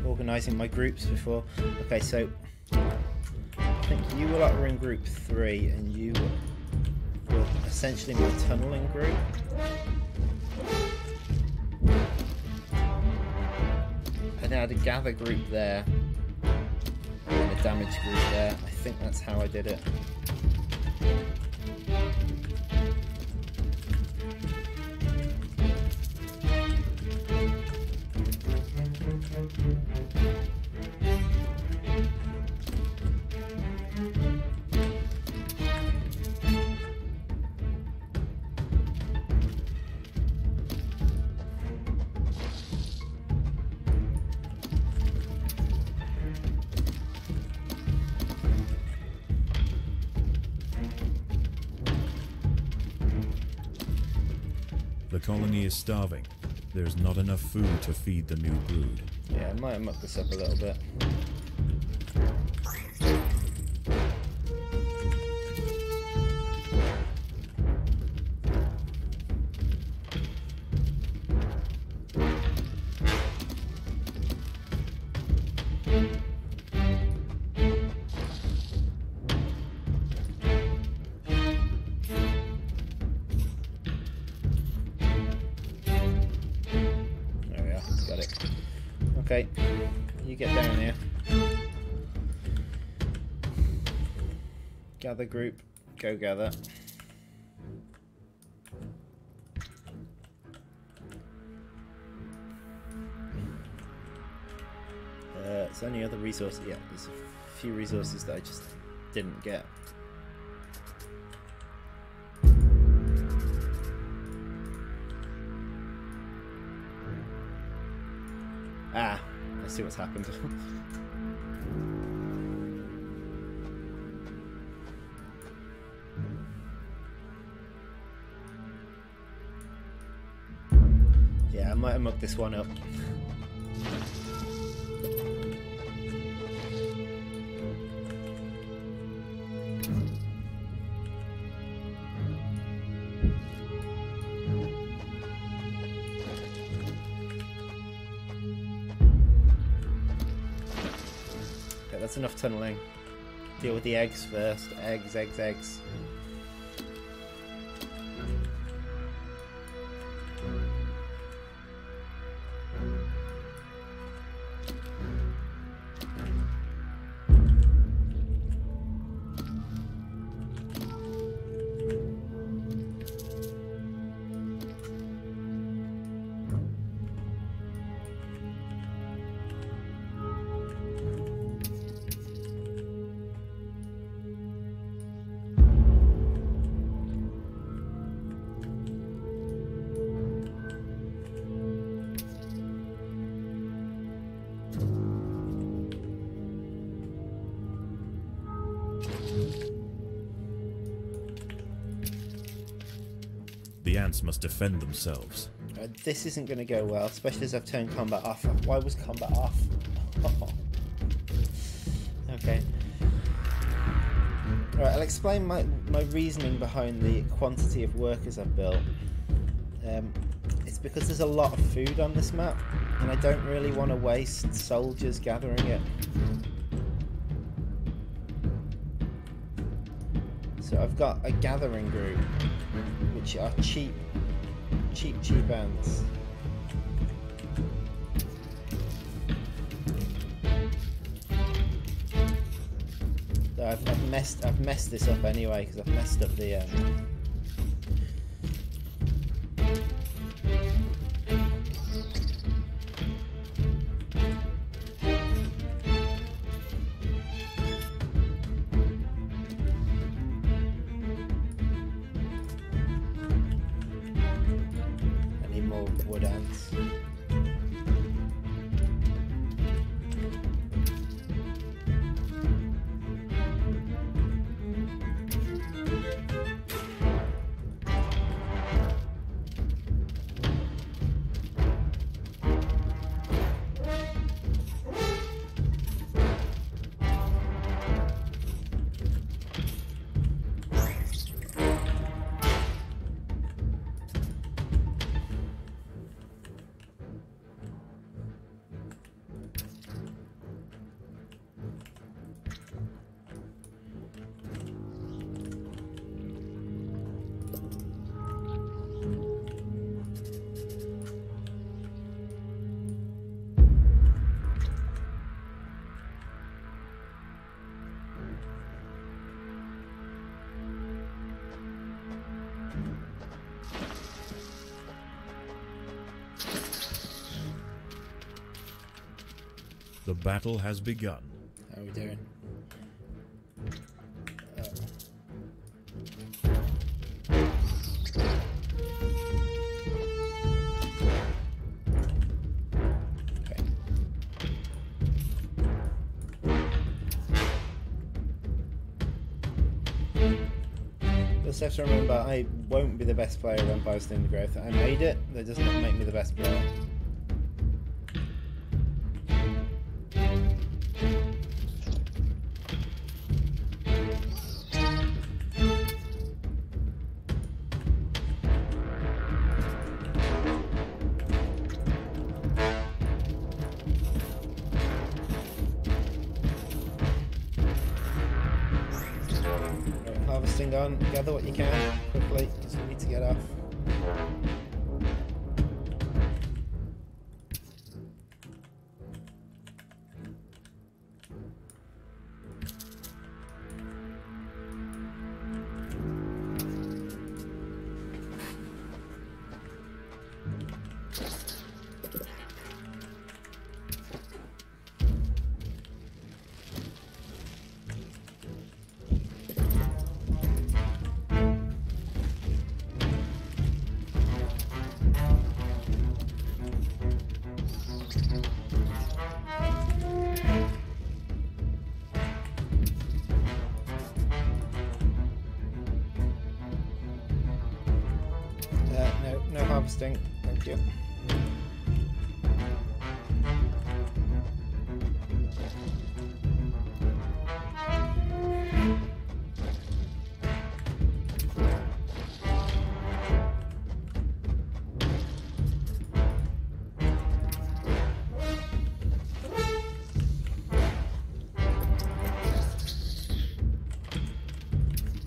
organising my groups before. Okay, so I think you lot were in group three, and you were essentially my tunneling group. And I had a gather group there, and a damage group there. I think that's how I did it. Colony is starving. There's not enough food to feed the new brood. Yeah, I might muck this up a little bit. Gather group, go gather. Uh, is there any other resources? Yeah, there's a few resources that I just didn't get. Ah, I see what's happened. mucked this one up. Okay, that's enough tunneling. Deal with the eggs first. Eggs, eggs, eggs. Must defend themselves. Uh, this isn't going to go well, especially as I've turned combat off. Why was combat off? okay. Alright, I'll explain my, my reasoning behind the quantity of workers I've built. Um, it's because there's a lot of food on this map, and I don't really want to waste soldiers gathering it. So I've got a gathering group, which are cheap cheap, cheap ants. So I've, I've messed I've messed this up anyway because I've messed up the um, battle has begun. How are we doing? Just have to remember, I won't be the best player of Empires in Growth. I made it, that does not make me the best player. No. Thank you.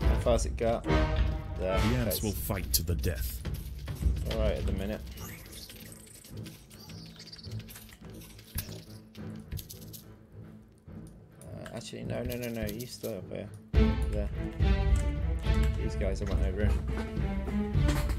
How far's it got? There. The ants will fight to the death. Right at the minute. Uh, actually, no, no, no, no. You stay up here. There. These guys I want over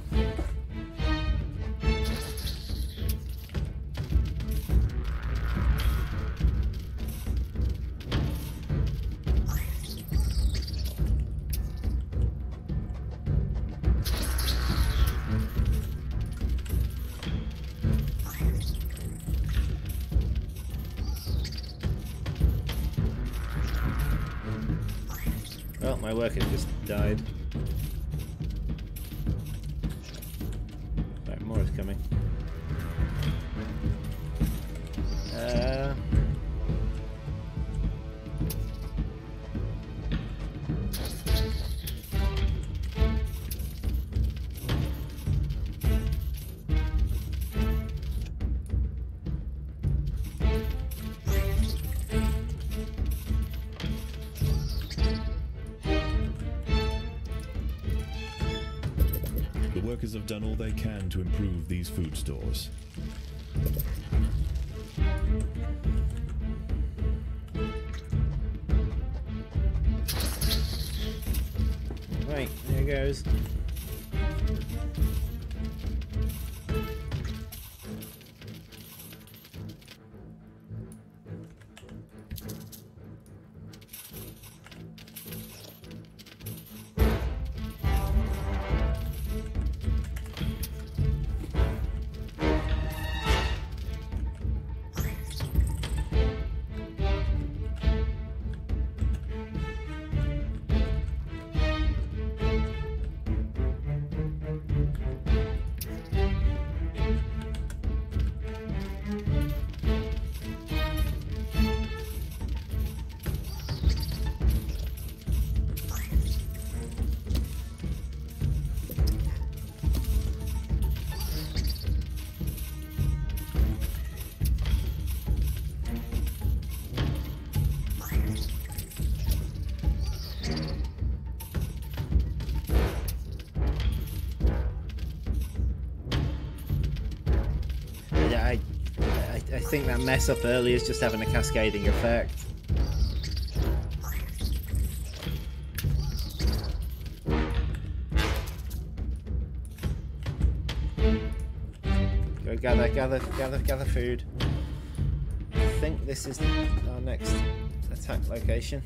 have done all they can to improve these food stores. I, think that mess up early is just having a cascading effect. Go gather, gather, gather, gather food. I think this is our next attack location.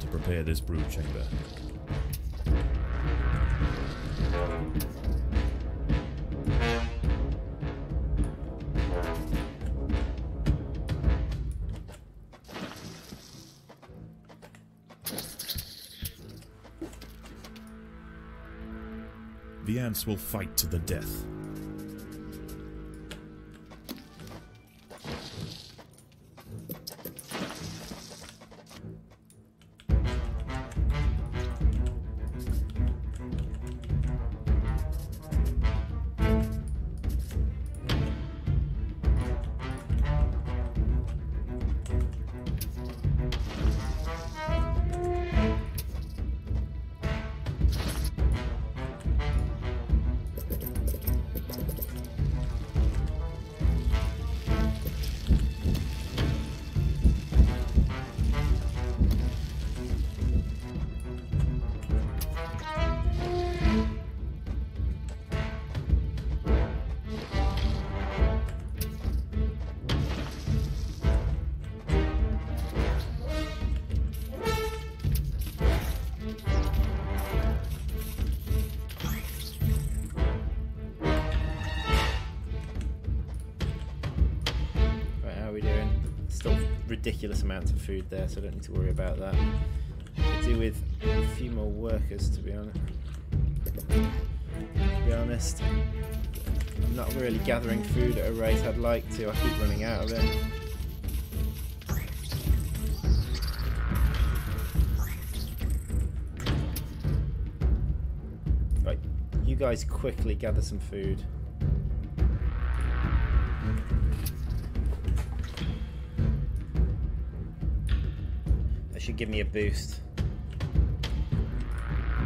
To prepare this brood chamber. The ants will fight to the death. Ridiculous amounts of food there, so I don't need to worry about that. Could do with a few more workers, to be honest. To be honest, I'm not really gathering food at a rate I'd like to. I keep running out of it. Right, you guys quickly gather some food. Give me a boost.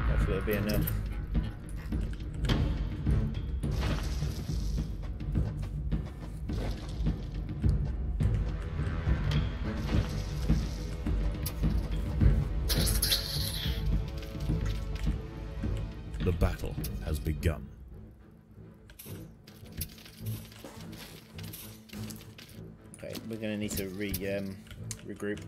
Hopefully it'll be enough. The battle has begun. Okay, we're gonna need to re um, regroup.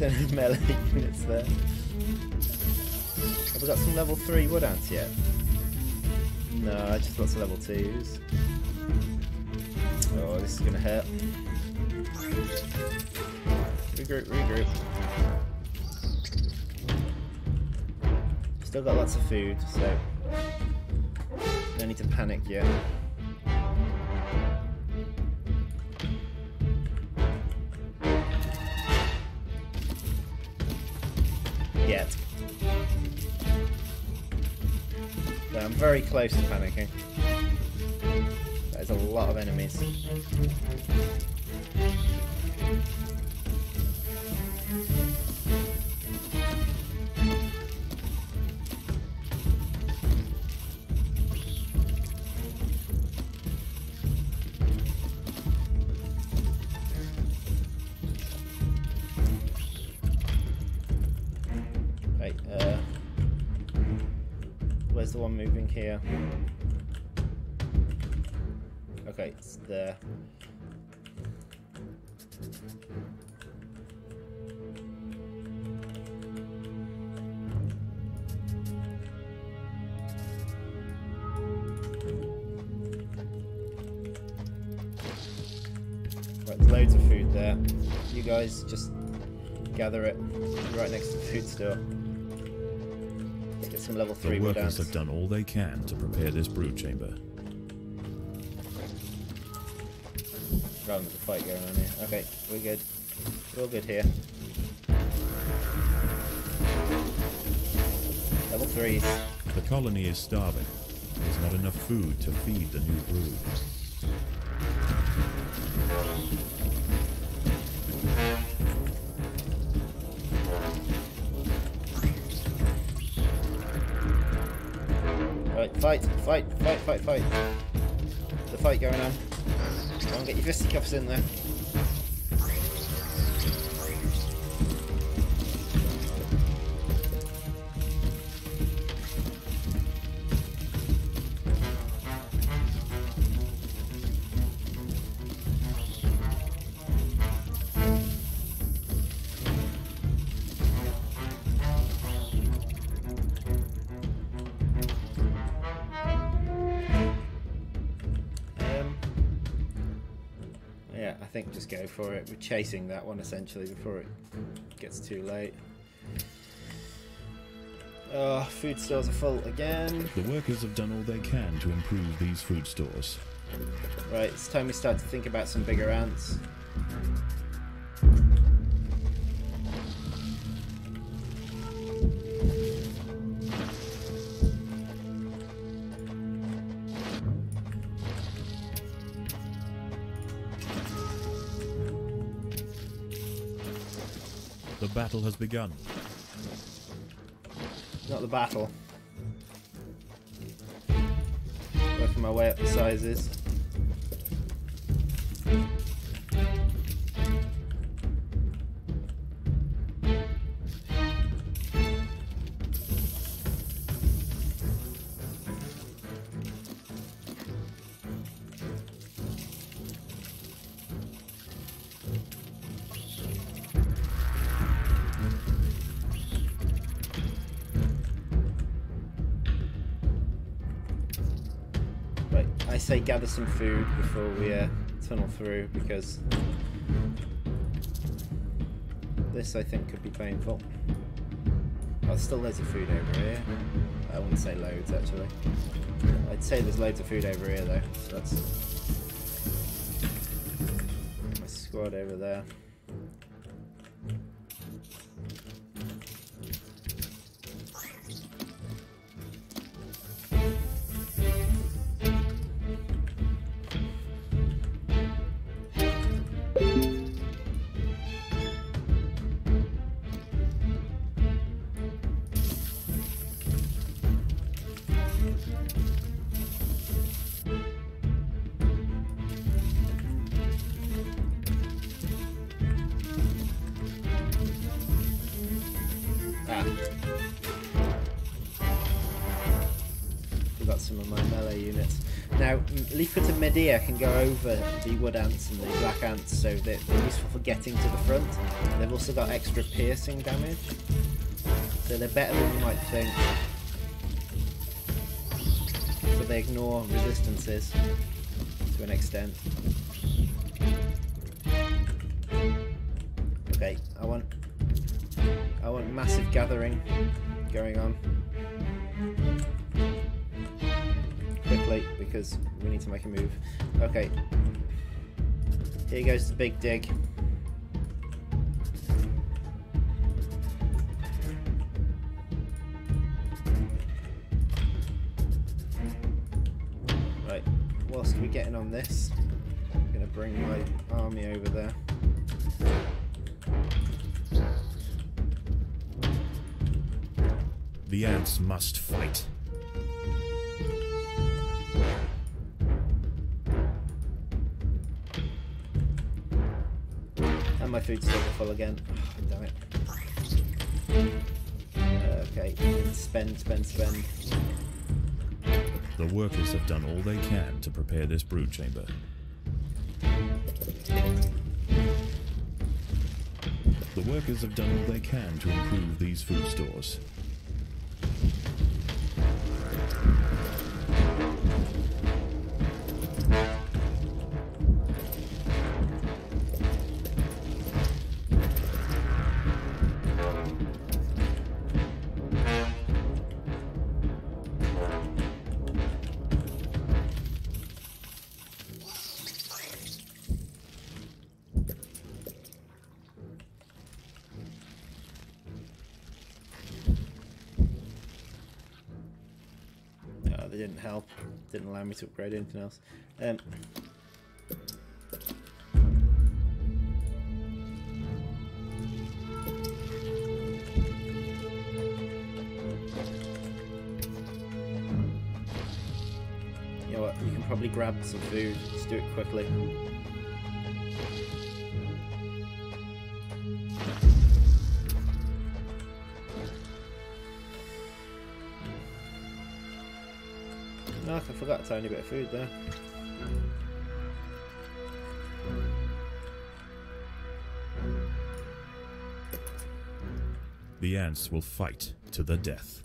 No melee units there? Have we got some level 3 wood ants yet? No, I just got some level 2s. Oh, this is gonna hurt. Regroup, regroup. Still got lots of food, so no need to panic yet. Yet. I'm very close to panicking. There's a lot of enemies. You guys just gather it right next to the food store. Get some level The 3 wood workers have done all they can to prepare this brood chamber. Rather than the fight going on here. Okay, we're good. We're all good here. Level 3s. The colony is starving. There's not enough food to feed the new brood. Fight, fight, fight, fight. The fight going on. Come on, get your fisticuffs in there. For it. We're chasing that one essentially before it gets too late. Oh, food stores are full again. The workers have done all they can to improve these food stores. Right, it's time we start to think about some bigger ants. Battle has begun. Not the battle. Working my way up the sizes. Say gather some food before we uh, tunnel through because this I think could be painful. Oh, there's still loads of food over here. I wouldn't say loads actually. I'd say there's loads of food over here though, so that's my squad over there. Medea can go over the wood ants and the black ants, so they're useful for getting to the front. They've also got extra piercing damage, so they're better than you might think. So they ignore resistances to an extent. Okay, I want I want massive gathering going on. We need to make a move. Okay. Here goes the big dig. The workers have done all they can to prepare this brood chamber. The workers have done all they can to improve these food stores. Allow me to upgrade anything else. Um, you know what, you can probably grab some food. Let's do it quickly. No, I forgot a tiny bit of food there. The ants will fight to the death.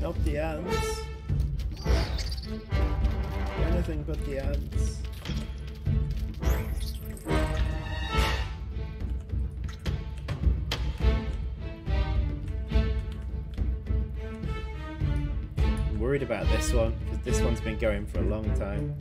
Not the ants. Anything but the ants. About this one because this one's been going for a long time.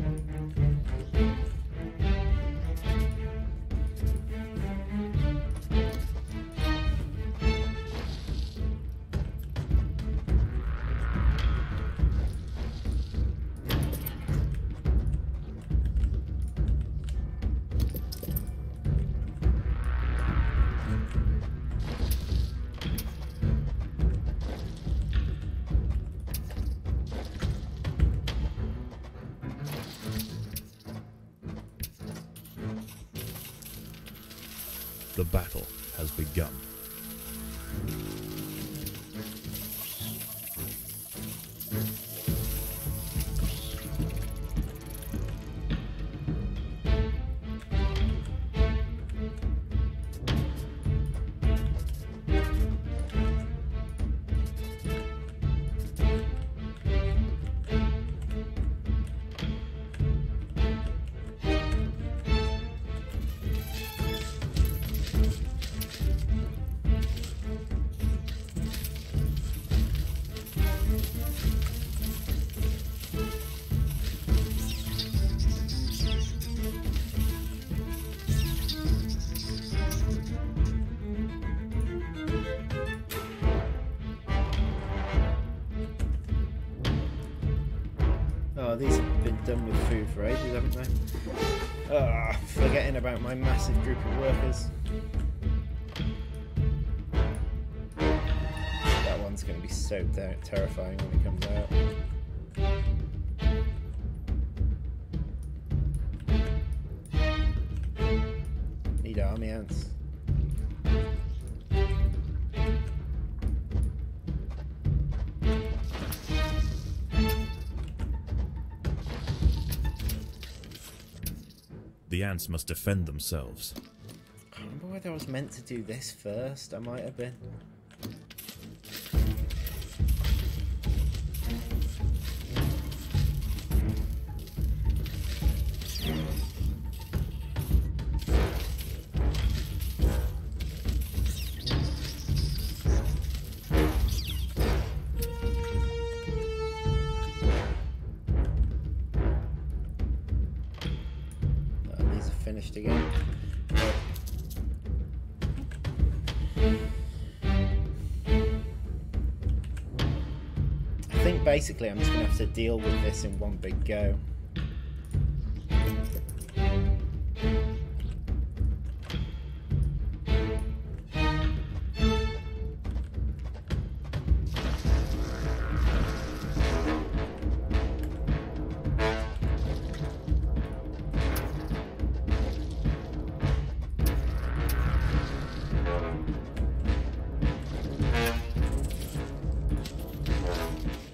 My massive group of workers. That one's going to be so ter- terrifying Ants must defend themselves. I remember whether I was meant to do this first. I might have been. Basically I'm just going to have to deal with this in one big go.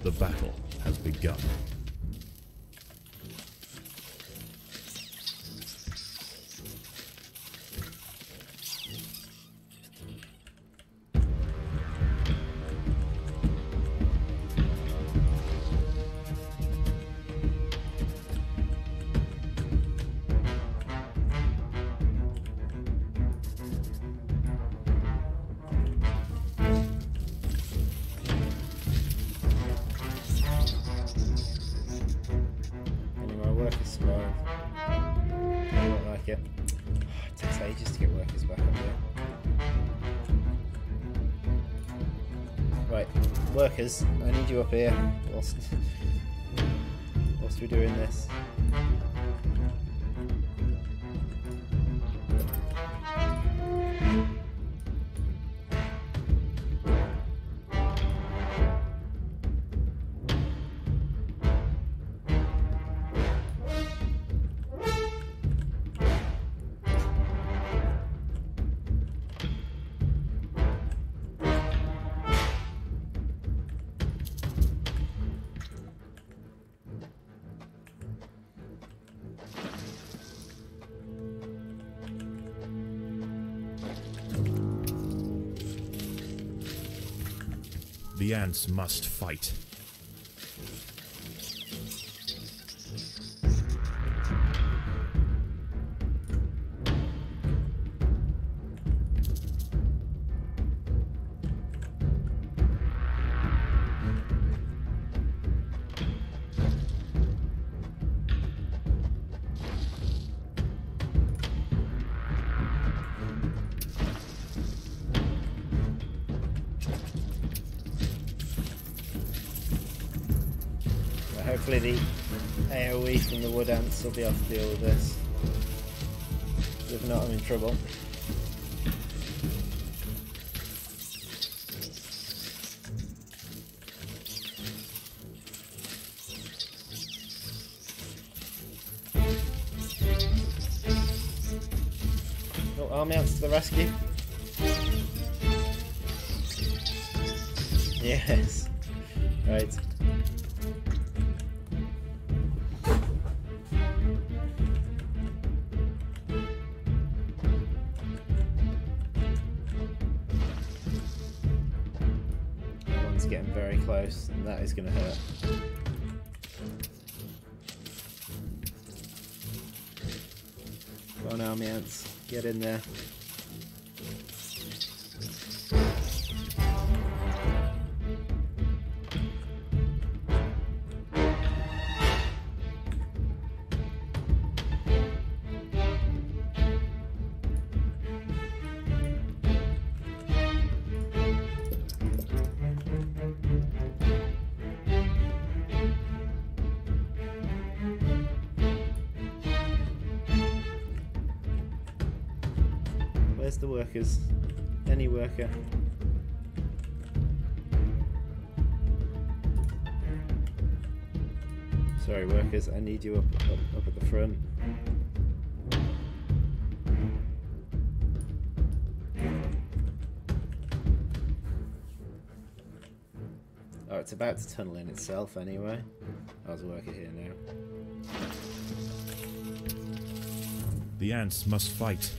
The battle has begun. Workers, I need you up here whilst, whilst we're doing this. Must fight. Ants will be able to deal with this. If not, I'm in trouble. Oh, army ants to the rescue. To hurt. Go on, army ants. Get in there. Workers? Any worker? Sorry, workers, I need you up, up, up at the front. Oh, it's about to tunnel in itself anyway. How's the worker here now? The ants must fight.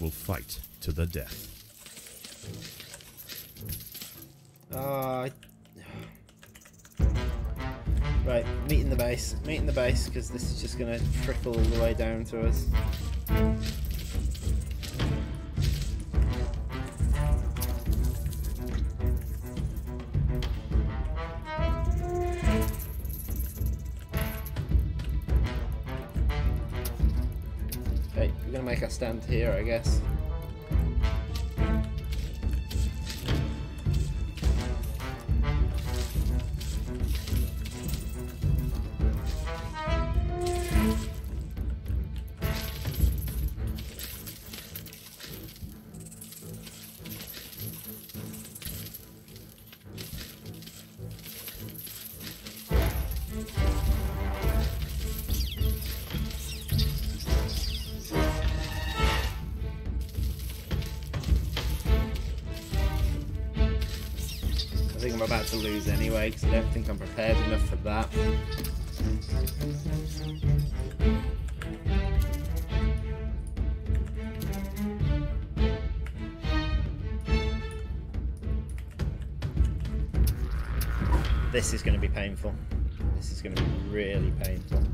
Will fight to the death. Uh, I- right, meet in the base. Meet in the base because this is just going to trickle all the way down to us. Here, I guess. Lose anyway because I don't think I'm prepared enough for that. This is going to be painful. This is going to be really painful.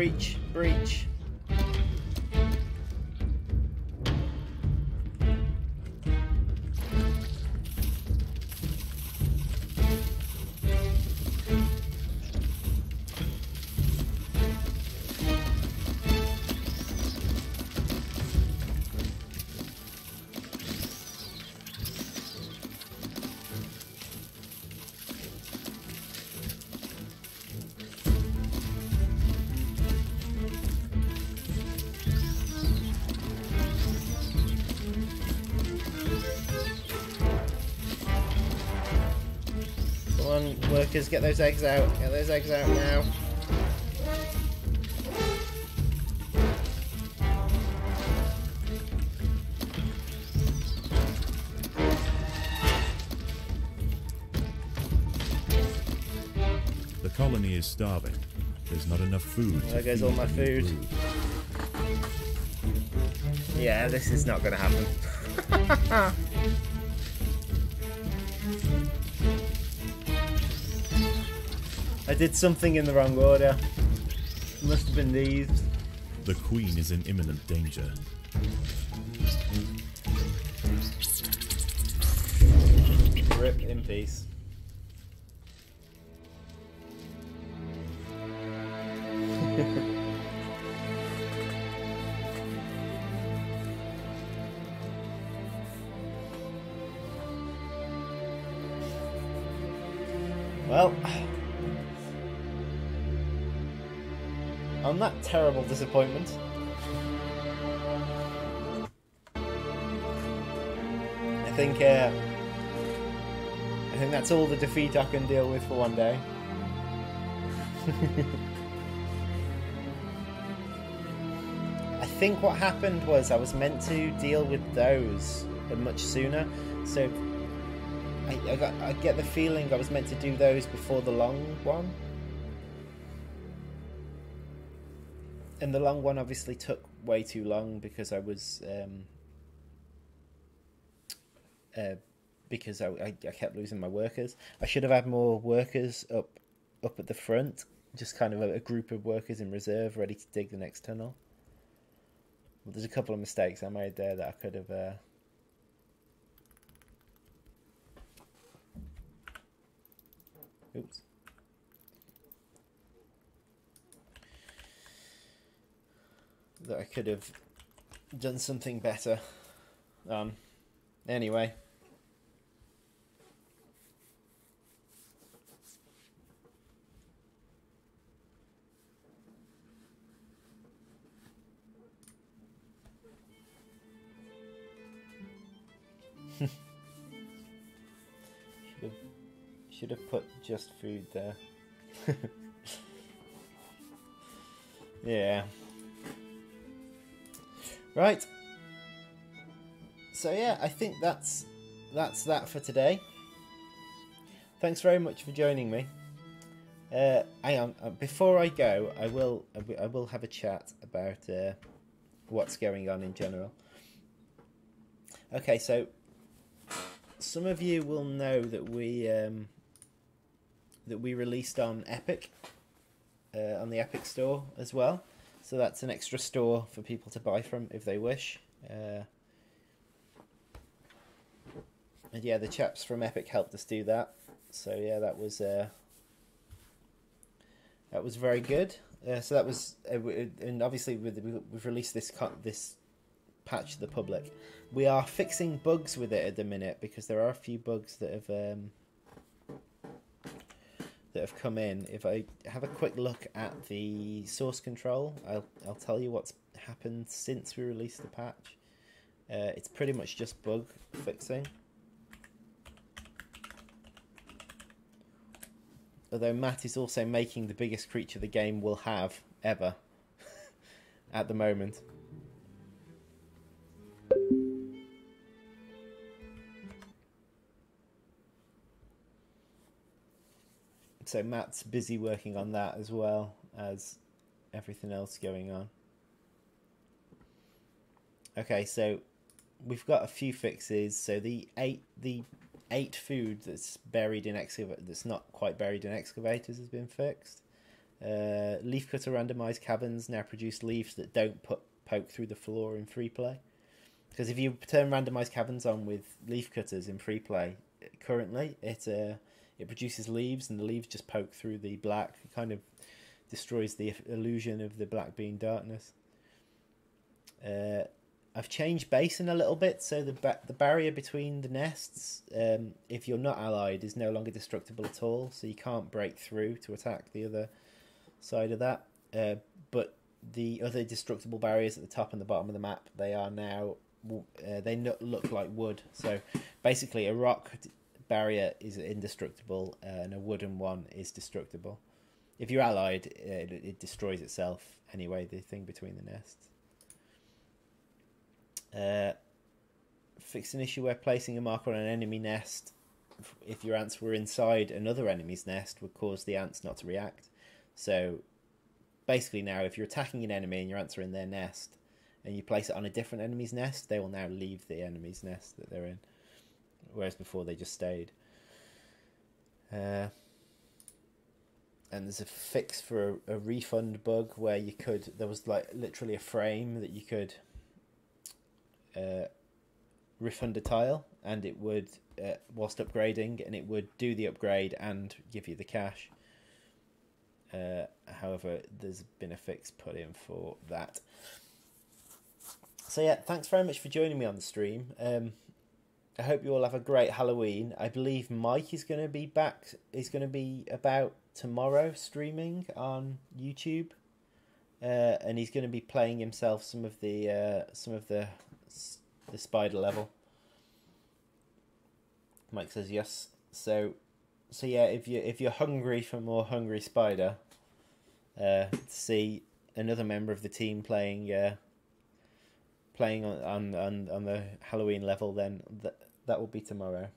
Breach, workers, get those eggs out. Get those eggs out now. The colony is starving. There's not enough food. There goes all my the food. Yeah, this is not going to happen. did something in the wrong order. Must have been these. The queen is in imminent danger. Rip in peace. Terrible disappointment, I think uh, I think that's all the defeat I can deal with for one day. I think what happened was I was meant to deal with those much sooner, so I, I, got, I get the feeling I was meant to do those before the long one. And the long one obviously took way too long because I was um, uh, because I, I, I kept losing my workers. I should have had more workers up up at the front, just kind of a, a group of workers in reserve ready to dig the next tunnel. Well, there's a couple of mistakes I made there that I could have. Uh... Oops. That I could have done something better. Um. Anyway. should have should have put just food there. yeah. Right. So yeah, I think that's that's that for today. Thanks very much for joining me. Uh, hang on, uh, before I go, I will I I will have a chat about uh, what's going on in general. Okay, so some of you will know that we um, that we released on Epic uh, on the Epic Store as well. So that's an extra store for people to buy from if they wish. Uh, and yeah, the chaps from Epic helped us do that. So yeah, that was uh, that was very good. Uh, so that was, uh, and obviously we've released this co- this patch to the public. We are fixing bugs with it at the minute because there are a few bugs that have um, that have come in. If I have a quick look at the source control, I'll I'll tell you what's happened since we released the patch. Uh, it's pretty much just bug fixing. Although Matt is also making the biggest creature the game will have ever at the moment. So Matt's busy working on that as well as everything else going on. Okay, so we've got a few fixes. So the eight the eight food that's buried in excavator that's not quite buried in excavators has been fixed. Uh, Leafcutter randomized caverns now produce leaves that don't put poke through the floor in free play. Because if you turn randomized caverns on with Leafcutters in free play, currently it uh, it produces leaves and the leaves just poke through the black. It kind of destroys the illusion of the black being darkness. Uh, I've changed basin a little bit, so the ba- the barrier between the nests, um, if you're not allied, is no longer destructible at all. So you can't break through to attack the other side of that. Uh, but the other destructible barriers at the top and the bottom of the map, they are now uh, they look like wood. So basically, a rock barrier is indestructible, uh, and a wooden one is destructible. If you're allied, it, it destroys itself anyway. The thing between the nests. Uh, fix an issue where placing a marker on an enemy nest, if your ants were inside another enemy's nest, would cause the ants not to react. So basically, now if you're attacking an enemy and your ants are in their nest, and you place it on a different enemy's nest, they will now leave the enemy's nest that they're in, whereas before they just stayed. Uh, and there's a fix for a, a refund bug where you could there was like literally a frame that you could uh, refund a tile and it would uh, whilst upgrading and it would do the upgrade and give you the cash. Uh, however there's been a fix put in for that. So yeah thanks very much for joining me on the stream. Um, I hope you all have a great Halloween. I believe Mike is going to be back. He's going to be about tomorrow streaming on YouTube, uh, and he's going to be playing himself some of the uh, some of the the spider level. Mike says yes. So, so yeah, if you if you're hungry for more hungry spider, uh, see another member of the team playing uh, playing on, on on on the Halloween level, then that that will be tomorrow.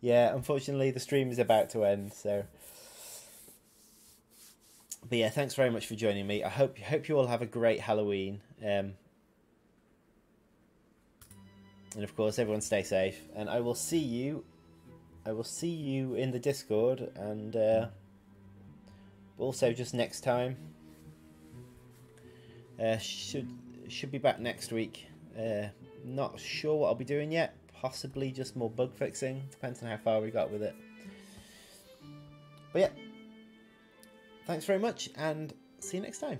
Yeah, unfortunately, the stream is about to end. So, but yeah, thanks very much for joining me. I hope hope you all have a great Halloween. Um, and of course, everyone stay safe. And I will see you. I will see you in the Discord, and uh, also just next time. Uh, should should be back next week. Uh, not sure what I'll be doing yet. Possibly just more bug fixing. Depends on how far we got with it. But yeah. Thanks very much and see you next time.